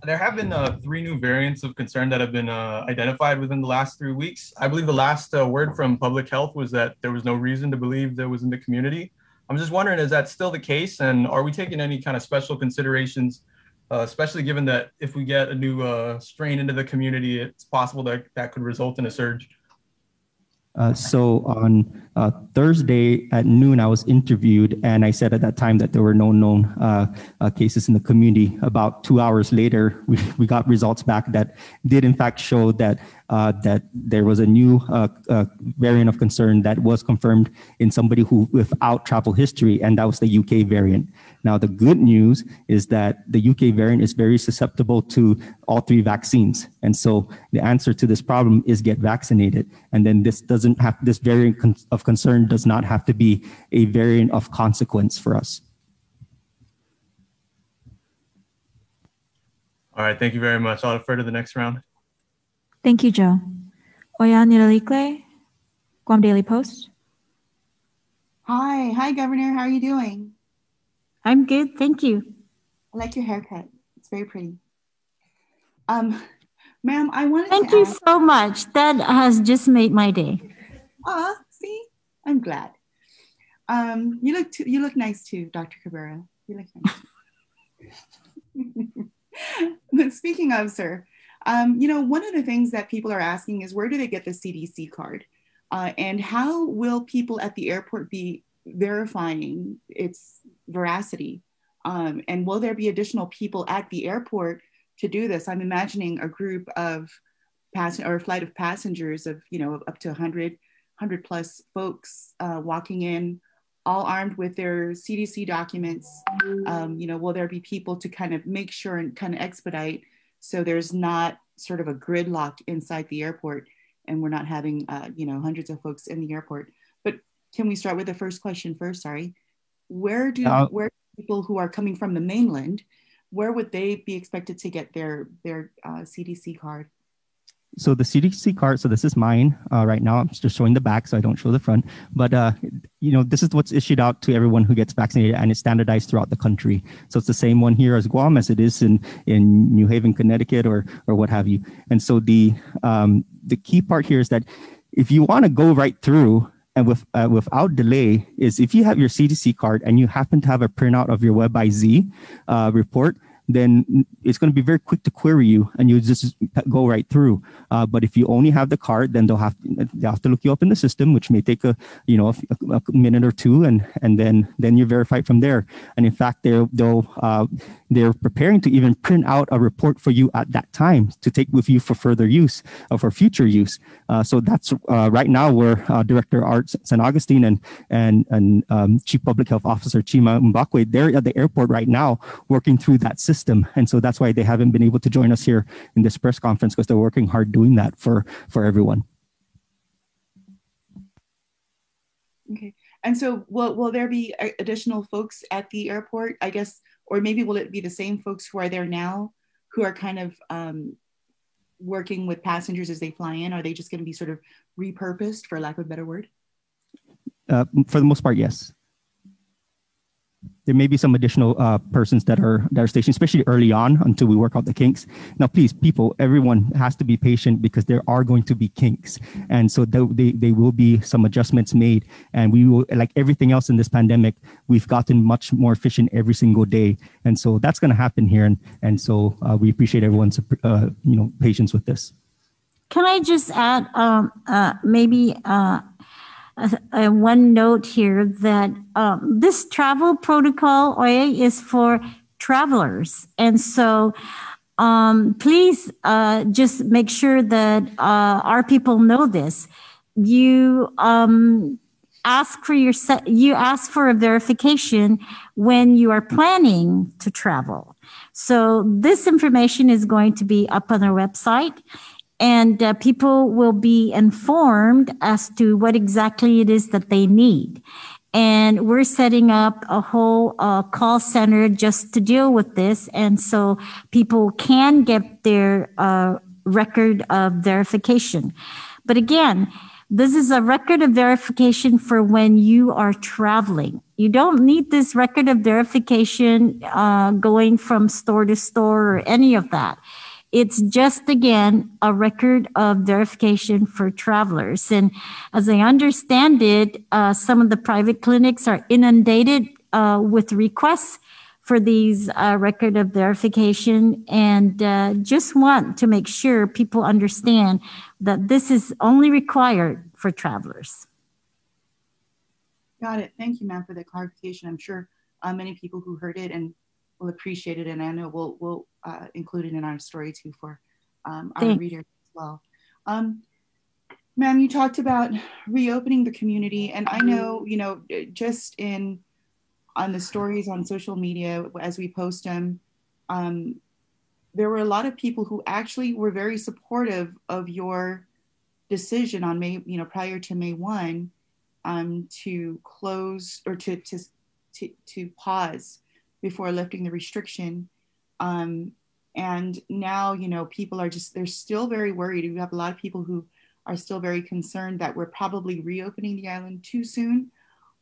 there have been uh, three new variants of concern that have been uh, identified within the last three weeks. I believe the last uh, word from public health was that there was no reason to believe there was in the community. I'm just wondering, is that still the case? And are we taking any kind of special considerations, uh, especially given that if we get a new uh, strain into the community, it's possible that that could result in a surge? Uh, so on uh, Thursday at noon, I was interviewed, and I said at that time that there were no known uh, uh, cases in the community. About two hours later, we, we got results back that did in fact show that uh, that there was a new uh, uh, variant of concern that was confirmed in somebody who without travel history, and that was the UK variant. Now, the good news is that the UK variant is very susceptible to all three vaccines, and so the answer to this problem is get vaccinated. And then this doesn't have this variant of concern does not have to be a variant of consequence for us. All right. Thank you very much. I'll defer to the next round. Thank you, Joe. Oya Ngirairikl, Guam Daily Post. Hi, hi, Governor. How are you doing? I'm good, thank you. I like your haircut. It's very pretty. Um, ma'am, I wanted to Thank you ask. so much. That has just made my day. Ah, see, I'm glad. Um, you look too, you look nice too, Dr. Cabrera. You look nice. but speaking of, sir, um, you know, one of the things that people are asking is where do they get the CDC card? Uh, and how will people at the airport be verifying its veracity? Um, and will there be additional people at the airport to do this? I'm imagining a group of pass or a flight of passengers of, you know, up to 100, 100 plus folks uh, walking in, all armed with their CDC documents. Um, you know, will there be people to kind of make sure and kind of expedite so there's not sort of a gridlock inside the airport and we're not having uh, you know hundreds of folks in the airport? But can we start with the first question first? Sorry. Where do Uh, where people who are coming from the mainland where would they be expected to get their their uh, cdc card so the CDC card, so this is mine uh, right now. I'm just showing the back, so I don't show the front. But uh, you know, this is what's issued out to everyone who gets vaccinated, and it's standardized throughout the country. So it's the same one here as Guam as it is in in New Haven, Connecticut, or or what have you. And so the um, the key part here is that if you want to go right through and with uh, without delay, is if you have your CDC card and you happen to have a printout of your WebIZ uh, report then it's going to be very quick to query you and you just go right through. Uh, but if you only have the card, then they'll have they have to look you up in the system, which may take a you know a, a minute or two, and and then then you're verified from there. And in fact, they'll they'll uh, they're preparing to even print out a report for you at that time to take with you for further use or for future use. Uh, so that's uh, right now where uh, Director Art San Agustin and and and um, Chief Public Health Officer Chima Mbakwe, they're at the airport right now working through that system, and so that's why they haven't been able to join us here in this press conference because they're working hard doing that for for everyone. Okay. And so will, will there be additional folks at the airport? I guess or maybe will it be the same folks who are there now who are kind of um, working with passengers as they fly in? Are they just going to be sort of repurposed, for lack of a better word? Uh, for the most part, yes there may be some additional uh, persons that are that are stationed, especially early on until we work out the kinks. Now, please, people, everyone has to be patient because there are going to be kinks, and so they, they, they will be some adjustments made. And we will, like everything else in this pandemic, we've gotten much more efficient every single day, and so that's going to happen here. And and so uh, we appreciate everyone's uh, you know patience with this. Can I just add um, uh, maybe uh, one note here that um, this travel protocol OA is for travelers. And so um, please uh, just make sure that uh, our people know this. You um, ask for your you ask for a verification when you are planning to travel. So this information is going to be up on our website and uh, people will be informed as to what exactly it is that they need. And we're setting up a whole uh, call center just to deal with this. And so people can get their uh, record of verification. But again, this is a record of verification for when you are traveling. You don't need this record of verification uh, going from store to store or any of that. It's just again a record of verification for travelers. And as I understand it, uh, some of the private clinics are inundated uh, with requests for these uh, record of verification and uh, just want to make sure people understand that this is only required for travelers. Got it. Thank you, ma'am, for the clarification. I'm sure uh, many people who heard it and will appreciate it, and I know we'll we'll uh, include it in our story too for um, our readers as well. Um, ma'am, you talked about reopening the community, and I know you know just in on the stories on social media as we post them. Um, there were a lot of people who actually were very supportive of your decision on May, you know, prior to May 1 um, to close or to, to, to, to pause before lifting the restriction. Um, and now, you know, people are just, they're still very worried. We have a lot of people who are still very concerned that we're probably reopening the island too soon.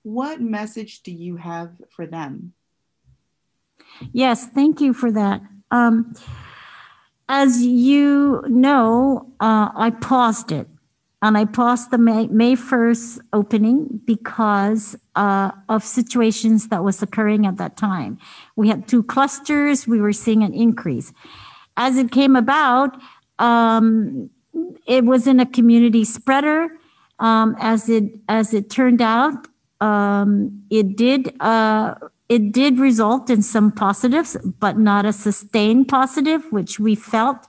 What message do you have for them? Yes, thank you for that. Um, as you know, uh, I paused it and I paused the May, May 1st opening because uh, of situations that was occurring at that time. We had two clusters, we were seeing an increase. As it came about, um, it was in a community spreader. Um, as it as it turned out, um, it did uh, it did result in some positives, but not a sustained positive, which we felt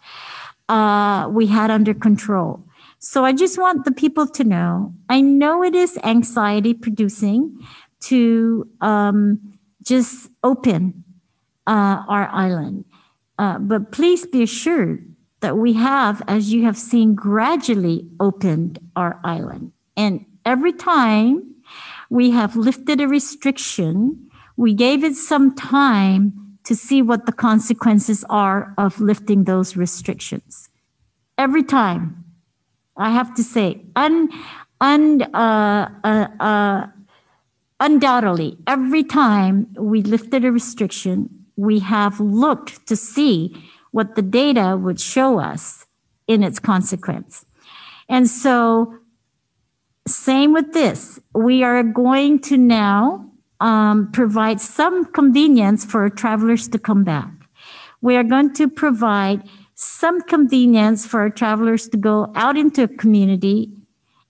uh, we had under control. So I just want the people to know I know it is anxiety producing to um, just open uh, our island. Uh, but please be assured that we have, as you have seen, gradually opened our island. And every time we have lifted a restriction, we gave it some time to see what the consequences are of lifting those restrictions every time. I have to say, un, un, uh, uh, uh, undoubtedly, every time we lifted a restriction, we have looked to see what the data would show us in its consequence. And so, same with this, we are going to now um, provide some convenience for travelers to come back. We are going to provide some convenience for our travelers to go out into a community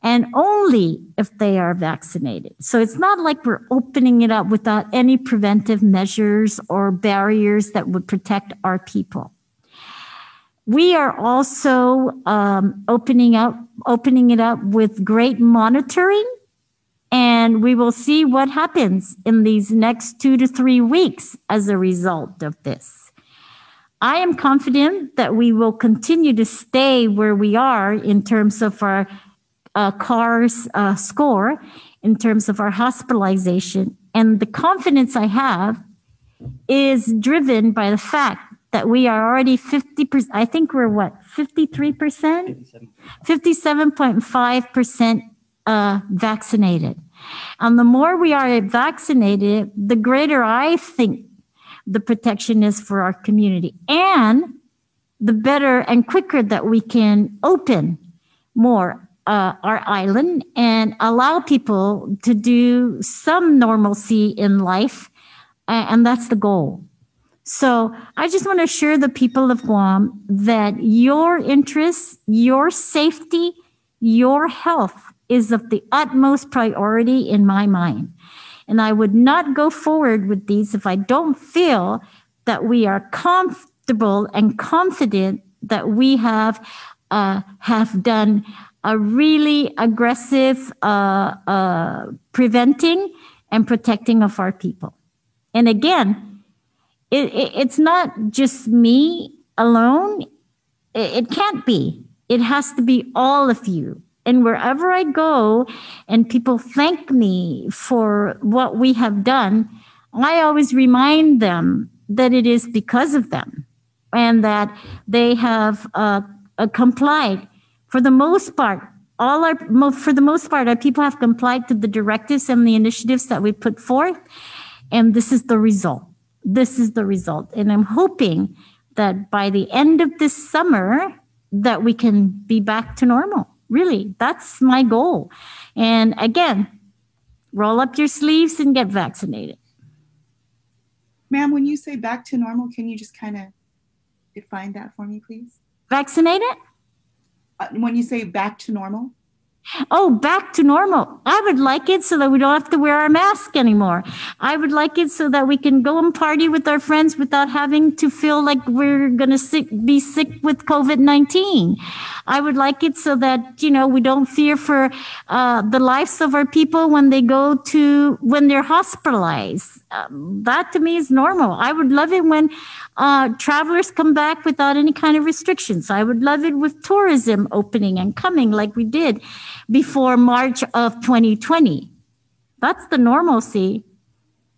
and only if they are vaccinated. So it's not like we're opening it up without any preventive measures or barriers that would protect our people. We are also um, opening up, opening it up with great monitoring, and we will see what happens in these next two to three weeks as a result of this. I am confident that we will continue to stay where we are in terms of our uh, CARS uh, score, in terms of our hospitalization. And the confidence I have is driven by the fact that we are already 50%, I think we're what, 53%? 57.5% uh, vaccinated. And the more we are vaccinated, the greater I think the protection is for our community. And the better and quicker that we can open more uh, our island and allow people to do some normalcy in life. And that's the goal. So I just want to assure the people of Guam that your interests, your safety, your health is of the utmost priority in my mind. And I would not go forward with these if I don't feel that we are comfortable and confident that we have uh, have done a really aggressive uh, uh, preventing and protecting of our people. And again, it, it, it's not just me alone. It, it can't be. It has to be all of you. And wherever I go and people thank me for what we have done, I always remind them that it is because of them and that they have uh, uh, complied for the most part. All our, for the most part, our people have complied to the directives and the initiatives that we put forth. And this is the result this is the result. And I'm hoping that by the end of this summer, that we can be back to normal. Really, that's my goal. And again, roll up your sleeves and get vaccinated. Ma'am, when you say back to normal, can you just kind of define that for me, please? Vaccinated? Uh, when you say back to normal? Oh, back to normal. I would like it so that we don't have to wear our mask anymore. I would like it so that we can go and party with our friends without having to feel like we're going to be sick with COVID 19. I would like it so that, you know, we don't fear for uh, the lives of our people when they go to, when they're hospitalized. Um, that to me is normal. I would love it when uh, travelers come back without any kind of restrictions. I would love it with tourism opening and coming like we did before March of 2020. That's the normalcy.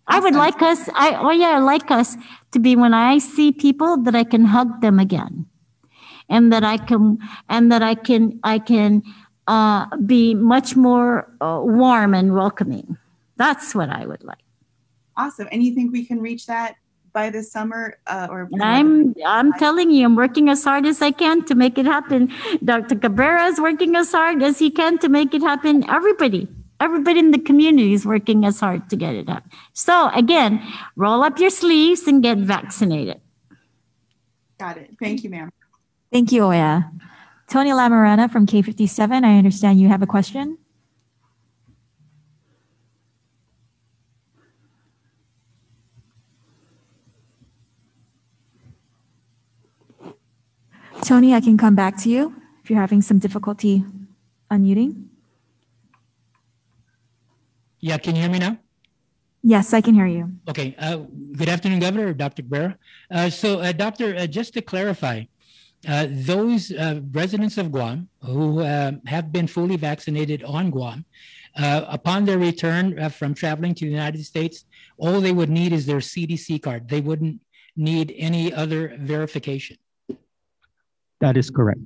I would like us, I, oh yeah, I like us to be when I see people that I can hug them again and that I can, and that I can, I can uh, be much more uh, warm and welcoming. That's what I would like. Awesome. And you think we can reach that by this summer uh, or I'm I'm telling you I'm working as hard as I can to make it happen. Dr. Cabrera is working as hard as he can to make it happen. Everybody, everybody in the community is working as hard to get it up. So again, roll up your sleeves and get vaccinated. Got it. Thank you, ma'am. Thank you, Oya. Tony Lamorena from K57, I understand you have a question. Tony, I can come back to you if you're having some difficulty unmuting. Yeah, can you hear me now? Yes, I can hear you. Okay. Uh, good afternoon, Governor, Dr. Cabrera. Uh, so, uh, Doctor, uh, just to clarify, uh, those uh, residents of Guam who have been fully vaccinated on Guam, upon their return from traveling to the United States, all they would need is their CDC card. They wouldn't need any other verification. That is correct.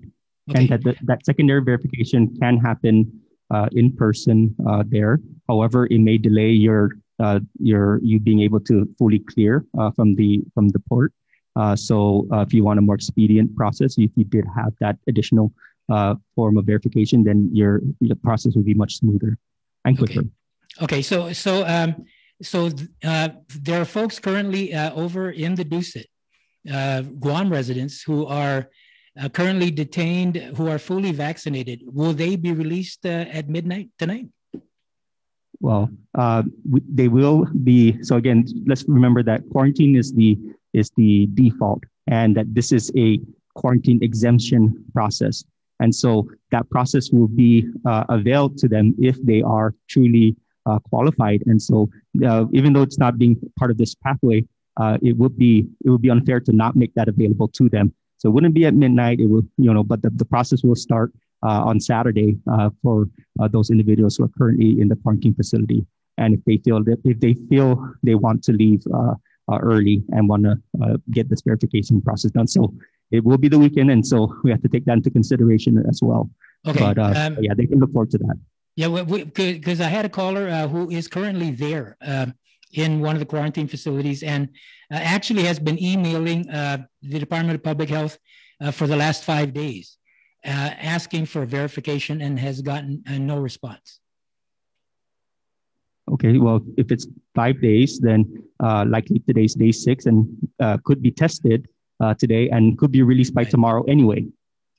okay. and that the, that secondary verification can happen uh, in person uh, there. However, it may delay your uh, your you being able to fully clear uh, from the from the port. Uh, so uh, if you want a more expedient process, if you did have that additional form of verification, then your your process would be much smoother and quicker. Okay. Okay. So so um, so there are folks currently over in the Dusit, Guam residents who are uh, currently detained who are fully vaccinated, will they be released uh, at midnight tonight? Well, uh, they will be. So again, let's remember that quarantine is the is the default, and that this is a quarantine exemption process. And so that process will be uh, availed to them if they are truly uh, qualified. And so, uh, even though it's not being part of this pathway, it would be it would be unfair to not make that available to them. So it wouldn't be at midnight. It will, you know, but the, the process will start uh, on Saturday uh, for uh, those individuals who are currently in the quarantine facility. And if they feel that if they feel they want to leave uh, uh, early and want to uh, get this verification process done, so it will be the weekend, and so we have to take that into consideration as well. Okay. But um, yeah, they can look forward to that. Yeah, because I had a caller who is currently there. In one of the quarantine facilities and actually has been emailing uh, the Department of Public Health uh, for the last five days, uh, asking for verification and has gotten uh, no response. Okay, well, if it's five days, then uh, likely today's day six and could be tested today and could be released by right. tomorrow anyway.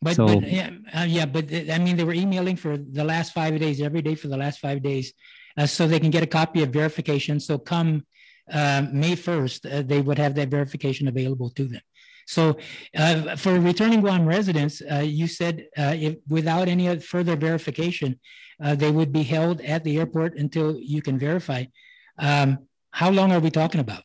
But, so, but yeah, yeah, but I mean, they were emailing for the last five days, every day for the last five days, uh, so they can get a copy of verification. So come uh, May 1st, uh, they would have that verification available to them. So uh, for returning Guam residents, uh, you said uh, if without any further verification, they would be held at the airport until you can verify. Um, how long are we talking about?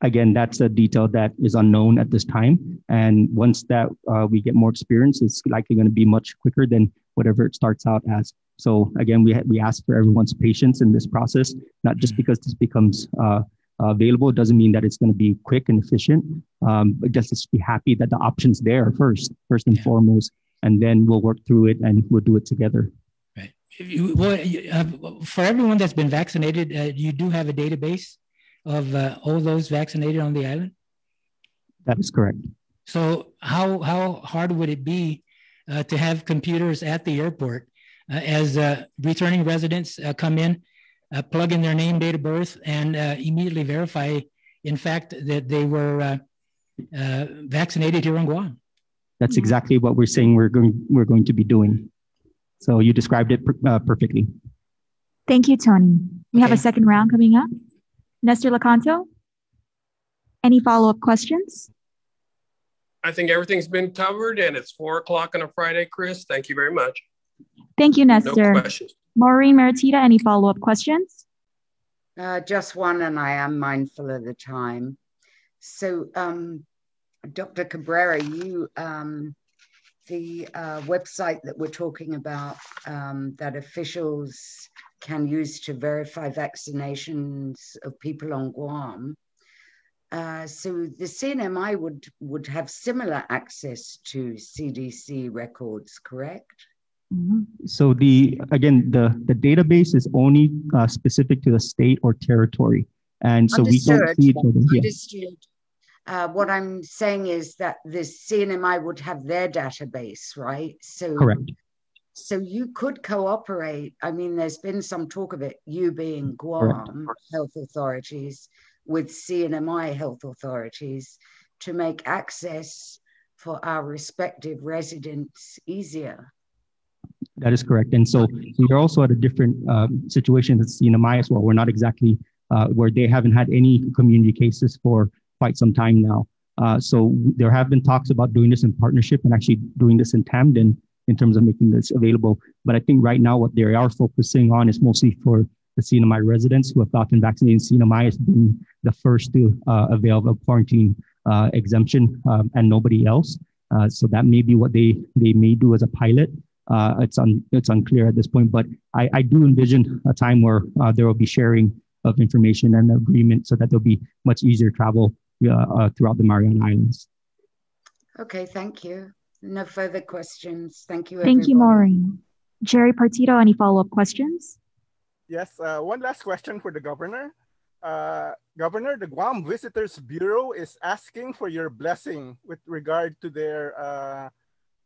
Again, that's a detail that is unknown at this time. And once that we get more experience, it's likely going to be much quicker than whatever it starts out as. So again, we, we ask for everyone's patience in this process, not just because this becomes uh, available, it doesn't mean that it's going to be quick and efficient. Um, but just to be happy that the option's there first, first and yeah. foremost, and then we'll work through it and we'll do it together. Right. You, well, uh, for everyone that's been vaccinated, uh, you do have a database of uh, all those vaccinated on the island. That is correct. So how how hard would it be uh, to have computers at the airport uh, as uh, returning residents uh, come in, plug in their name, date of birth, and immediately verify, in fact, that they were vaccinated here in Guam. That's exactly what we're saying we're going, we're going to be doing. So you described it per- perfectly. Thank you, Tony. We okay. have a second round coming up. Nestor Licanto, any follow up questions? I think everything's been covered and it's four o'clock on a Friday, Chris. Thank you very much. Thank you, Nestor. No questions. Maureen Maratita, any follow-up questions? Uh, just one, and I am mindful of the time. So, um, Dr. Cabrera, you, um, the uh, website that we're talking about um, that officials can use to verify vaccinations of people on Guam. Uh, so the CNMI would would have similar access to CDC records, correct? Mm-hmm. So the again the the database is only uh, specific to the state or territory, and so Understood. we don't see each other. Understood. Uh, what I'm saying is that the CNMI would have their database, right? So correct. So you could cooperate. I mean, there's been some talk of it. You being Guam correct. health authorities with CNMI health authorities to make access for our respective residents easier. That is correct. And so we are also at a different uh, situation with CNMI as well. We're not exactly uh, where they haven't had any community cases for quite some time now. Uh, so there have been talks about doing this in partnership and actually doing this in tandem in terms of making this available. But I think right now what they are focusing on is mostly for the CNMI residents who have gotten vaccinated. in CNMI has been the first to uh, avail of quarantine uh, exemption um, and nobody else. Uh, so that may be what they, they may do as a pilot. Uh, it's un, it's unclear at this point, but I, I do envision a time where uh, there will be sharing of information and agreement so that there'll be much easier travel uh, uh throughout the Mariana Islands. Okay, thank you. No further questions. Thank you. Thank you. Maureen. Jerry Partido, any follow-up questions? Yes, uh, one last question for the governor. Uh, governor, the Guam Visitors Bureau is asking for your blessing with regard to their uh,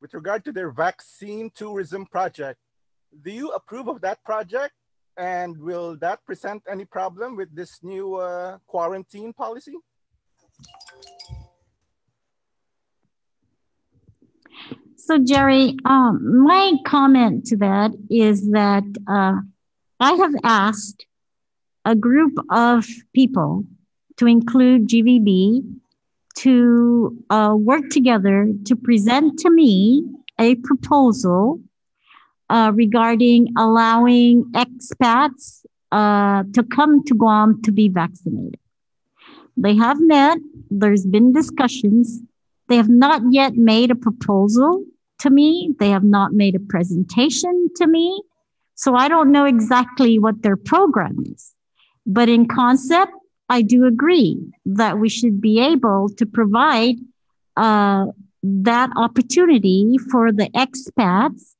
with regard to their vaccine tourism project. Do you approve of that project? And will that present any problem with this new uh, quarantine policy? So, Jerry, um, my comment to that is that uh, I have asked a group of people to include GVB to uh, work together to present to me a proposal uh, regarding allowing expats uh, to come to Guam to be vaccinated. They have met, there's been discussions. They have not yet made a proposal to me, they have not made a presentation to me. So I don't know exactly what their program is. But in concept, I do agree that we should be able to provide uh, that opportunity for the expats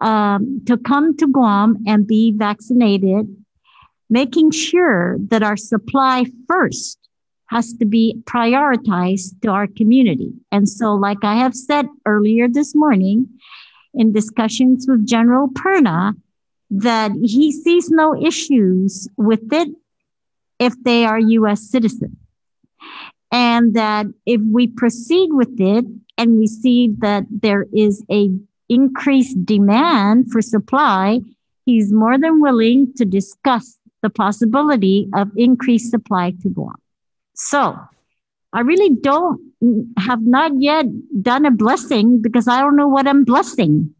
um, to come to Guam and be vaccinated, making sure that our supply first has to be prioritized to our community. And so, like I have said earlier this morning in discussions with General Perna, that he sees no issues with it if they are US citizens. And that if we proceed with it and we see that there is a increased demand for supply, he's more than willing to discuss the possibility of increased supply to Guam. So I really don't have not yet done a blessing because I don't know what I'm blessing.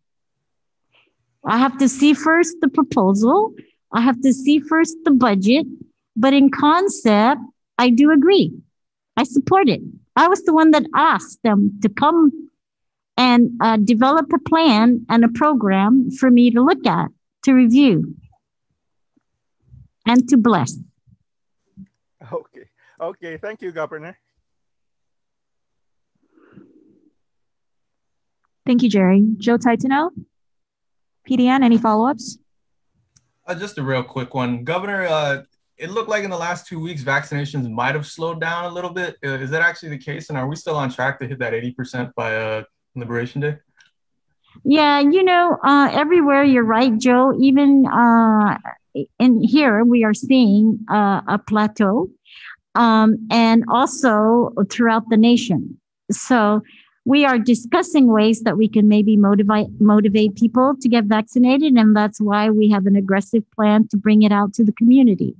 I have to see first the proposal. I have to see first the budget. But in concept, I do agree. I support it. I was the one that asked them to come and uh, develop a plan and a program for me to look at, to review, and to bless. Okay. Okay. Thank you, Governor. Thank you, Jerry. Joe Taitano, PDN, any follow-ups? Uh, just a real quick one, Governor. Uh, it looked like in the last two weeks vaccinations might have slowed down a little bit. Uh, is that actually the case? And are we still on track to hit that 80% by uh, Liberation Day? Yeah, you know, uh, everywhere you're right, Joe. Even uh, in here, we are seeing uh, a plateau, um, and also throughout the nation. So we are discussing ways that we can maybe motivate motivate people to get vaccinated, and that's why we have an aggressive plan to bring it out to the community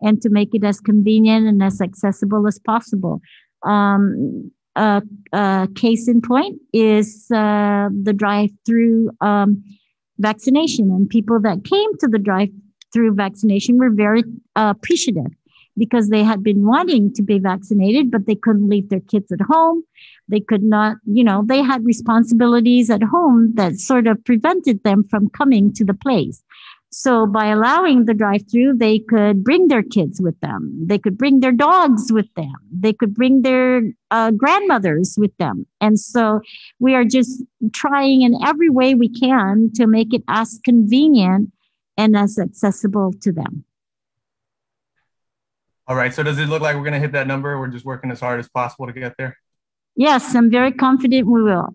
and to make it as convenient and as accessible as possible. Um, uh, uh, case in point is uh, the drive-through um, vaccination, and people that came to the drive-through vaccination were very uh, appreciative because they had been wanting to be vaccinated, but they couldn't leave their kids at home. They could not, you know, they had responsibilities at home that sort of prevented them from coming to the place. So by allowing the drive-through, they could bring their kids with them. They could bring their dogs with them. They could bring their uh, grandmothers with them. And so we are just trying in every way we can to make it as convenient and as accessible to them. All right. So does it look like we're going to hit that number? We're just working as hard as possible to get there. Yes, I'm very confident we will.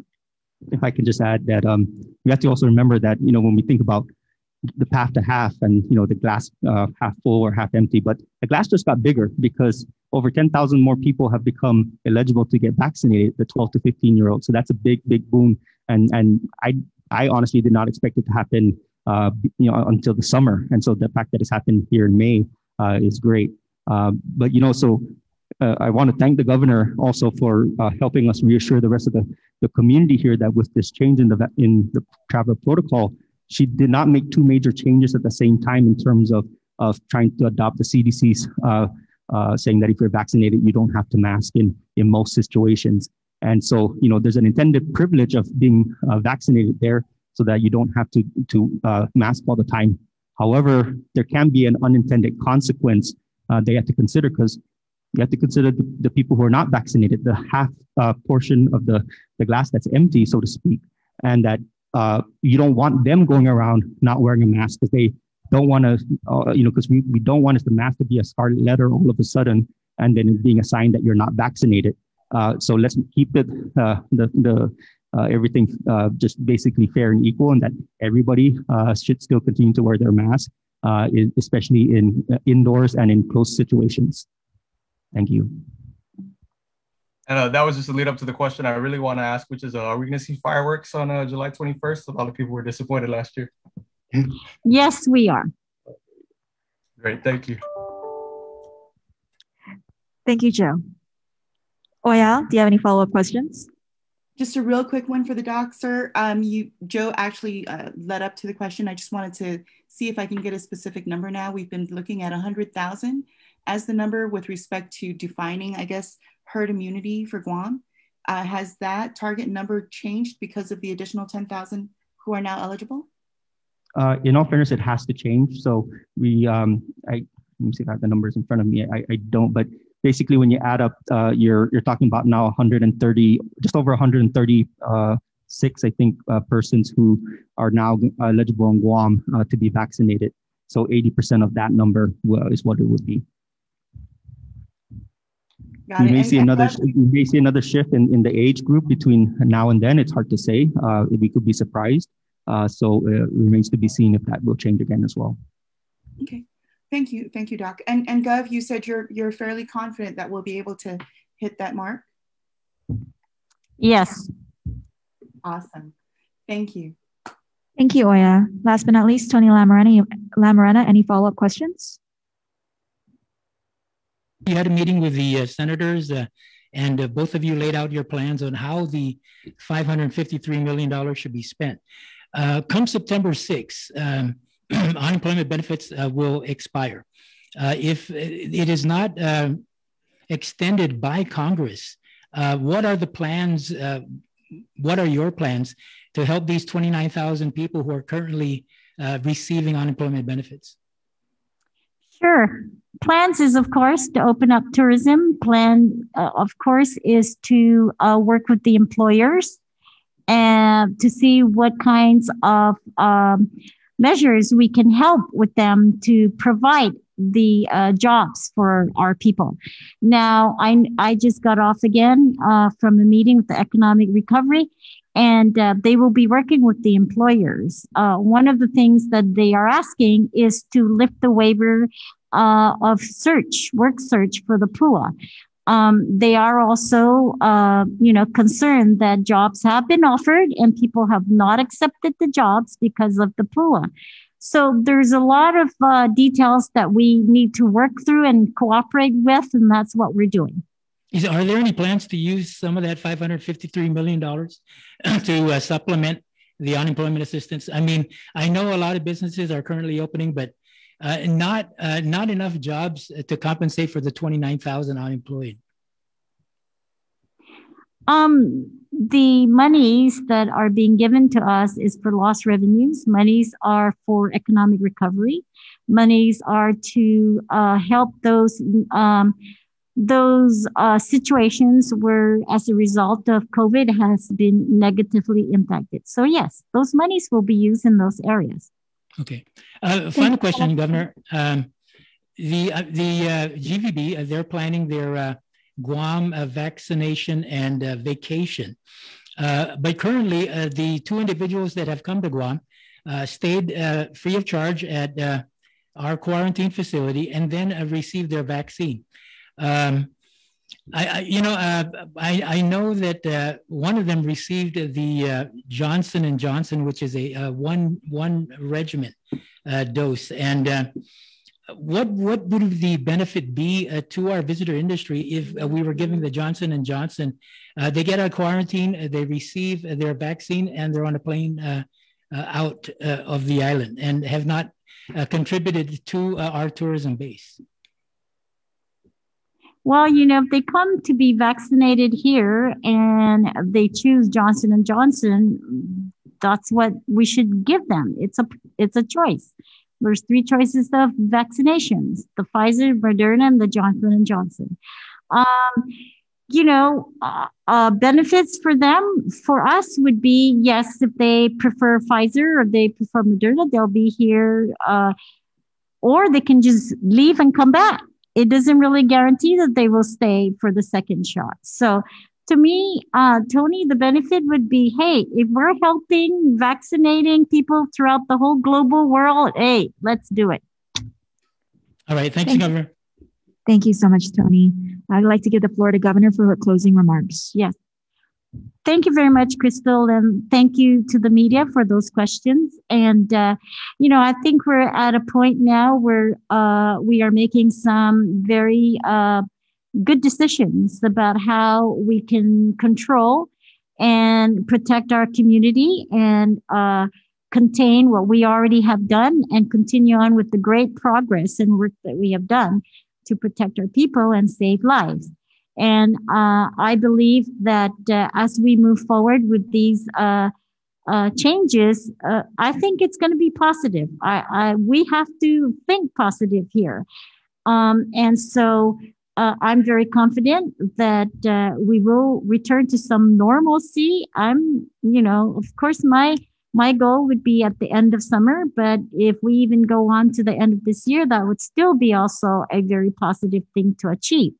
If I can just add that um, we have to also remember that you know when we think about the path to half and you know the glass uh, half full or half empty but the glass just got bigger because over 10,000 more people have become eligible to get vaccinated the 12 to 15 year olds. So that's a big big boom. And and i i honestly did not expect it to happen uh, you know until the summer. And so the fact that it's happened here in may uh, is great. Uh, but you know so uh, I want to thank the governor also for uh, helping us reassure the rest of the, the community here that with this change in the in the travel protocol, she did not make two major changes at the same time in terms of, of trying to adopt the CDC's uh, uh, saying that if you're vaccinated, you don't have to mask in, in most situations. And so, you know, there's an intended privilege of being uh, vaccinated there so that you don't have to, to uh, mask all the time. However, there can be an unintended consequence they have to consider because you have to consider the, the people who are not vaccinated, the half uh, portion of the, the glass that's empty, so to speak, and that uh, you don't want them going around not wearing a mask because they don't want to, uh, you know, because we, we don't want the mask to be a scarlet letter all of a sudden and then being a sign that you're not vaccinated. Uh, so let's keep it uh, the the uh, everything uh, just basically fair and equal, and that everybody should still continue to wear their mask, especially in indoors and in close situations. Thank you. And that was just a lead up to the question I really want to ask, which is, are we going to see fireworks on July 21st? A lot of people were disappointed last year. yes, we are. Great, thank you. Thank you, Joe. Oyaol, do you have any follow up questions? Just a real quick one for the doc, sir. Um, you, Joe actually uh, led up to the question. I just wanted to see if I can get a specific number now. We've been looking at 100,000 as the number with respect to defining, I guess, herd immunity for Guam. Uh, has that target number changed because of the additional 10,000 who are now eligible? Uh, in all fairness, it has to change. So we, um, I, let me see if I have the numbers in front of me. I, I don't, but basically when you add up, uh, you're you're talking about now 130, just over 136, uh, I think, uh, persons who are now eligible in Guam uh, to be vaccinated. So 80% of that number is what it would be. Got we it. may and see another we may see another shift in, in the age group between now and then. It's hard to say. Uh, we could be surprised. Uh, so it remains to be seen if that will change again as well. Okay. Thank you, thank you, Doc. And and Gov, you said you're you're fairly confident that we'll be able to hit that mark. Yes. Awesome. Thank you. Thank you, Oya. Last but not least, Tony Lamorena. Lamorena, any follow up questions? You had a meeting with the uh, senators, uh, and uh, both of you laid out your plans on how the $553 million should be spent. Come September 6th, um, unemployment benefits will expire. If it is not uh, extended by Congress, what are the plans? What are your plans to help these 29,000 people who are currently uh, receiving unemployment benefits? Sure. Plans is, of course, to open up tourism. Plan, of course, is to work with the employers and to see what kinds of um, measures we can help with them to provide the uh, jobs for our people. Now, I, I just got off again uh, from a meeting with the Economic Recovery, and uh, they will be working with the employers. Uh, one of the things that they are asking is to lift the waiver uh, of search, work search for the PUA. Um, they are also, uh, you know, concerned that jobs have been offered and people have not accepted the jobs because of the PUA. So there's a lot of uh, details that we need to work through and cooperate with, and that's what we're doing. Is, are there any plans to use some of that $553 million to uh, supplement the unemployment assistance? I mean, I know a lot of businesses are currently opening, but uh, not uh, not enough jobs to compensate for the 29,000 unemployed. Um, the monies that are being given to us is for lost revenues. Monies are for economic recovery. Monies are to uh, help those um, those uh, situations where, as a result of COVID, has been negatively impacted. So yes, those monies will be used in those areas. Okay. Uh, final question, Governor. Um, the uh, the uh, GVB uh, they're planning their uh, Guam uh, vaccination and vacation, but currently the two individuals that have come to Guam stayed free of charge at our quarantine facility and then received their vaccine. Um, I, I, you know, uh, I, I know that uh, one of them received the uh, Johnson and Johnson, which is a, one one regimen uh, dose. And uh, what what would the benefit be uh, to our visitor industry if we were giving the Johnson and Johnson? they get out of quarantine, they receive their vaccine, and they're on a plane out of the island and have not contributed to our tourism base. Well, you know, if they come to be vaccinated here and they choose Johnson and Johnson, that's what we should give them. It's a it's a choice. There's three choices of vaccinations: the Pfizer, Moderna, and the Johnson and Johnson. Um, you know, uh, uh, benefits for them, for us would be yes, if they prefer Pfizer or they prefer Moderna, they'll be here, uh, or they can just leave and come back. It doesn't really guarantee that they will stay for the second shot. So, to me, uh, Tony, the benefit would be hey, if we're helping vaccinating people throughout the whole global world, hey, let's do it. All right. Thanks, Thank- Governor. Thank you so much, Tony. I'd like to give the floor to Governor for her closing remarks. Yes. Thank you very much, Crystal, and thank you to the media for those questions. And uh, you know, I think we're at a point now where uh, we are making some very uh, good decisions about how we can control and protect our community and uh, contain what we already have done and continue on with the great progress and work that we have done to protect our people and save lives. And uh, I believe that uh, as we move forward with these uh, uh, changes, uh, I think it's going to be positive. I, I, we have to think positive here. Um, and so uh, I'm very confident that we will return to some normalcy. I'm, you know, of course, my my goal would be at the end of summer, but if we even go on to the end of this year, that would still be also a very positive thing to achieve.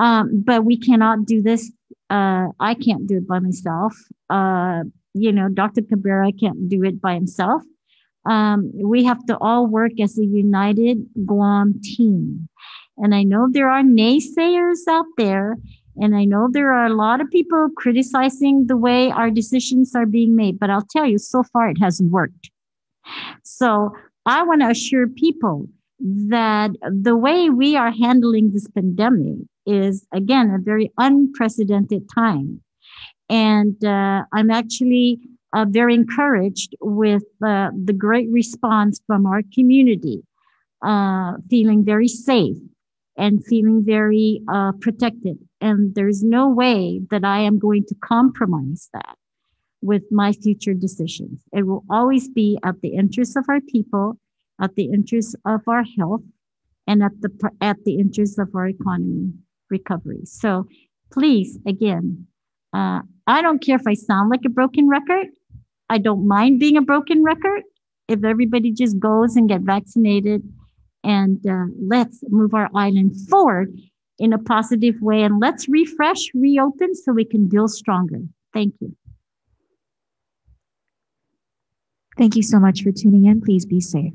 Um, but we cannot do this. Uh, I can't do it by myself. Uh, you know, Dr. Cabrera can't do it by himself. Um, we have to all work as a united Guam team. And I know there are naysayers out there, and I know there are a lot of people criticizing the way our decisions are being made, but I'll tell you, so far it hasn't worked. So I want to assure people that the way we are handling this pandemic is, again, a very unprecedented time. And uh, I'm actually uh, very encouraged with uh, the great response from our community, uh, feeling very safe and feeling very uh, protected. And there's no way that I am going to compromise that with my future decisions. It will always be at the interest of our people, at the interest of our health, and at the at the interest of our economy recovery. So please, again, uh, I don't care if I sound like a broken record. I don't mind being a broken record. If everybody just goes and get vaccinated, and uh, let's move our island forward in a positive way, and let's refresh, reopen, so we can build stronger. Thank you. Thank you so much for tuning in. Please be safe.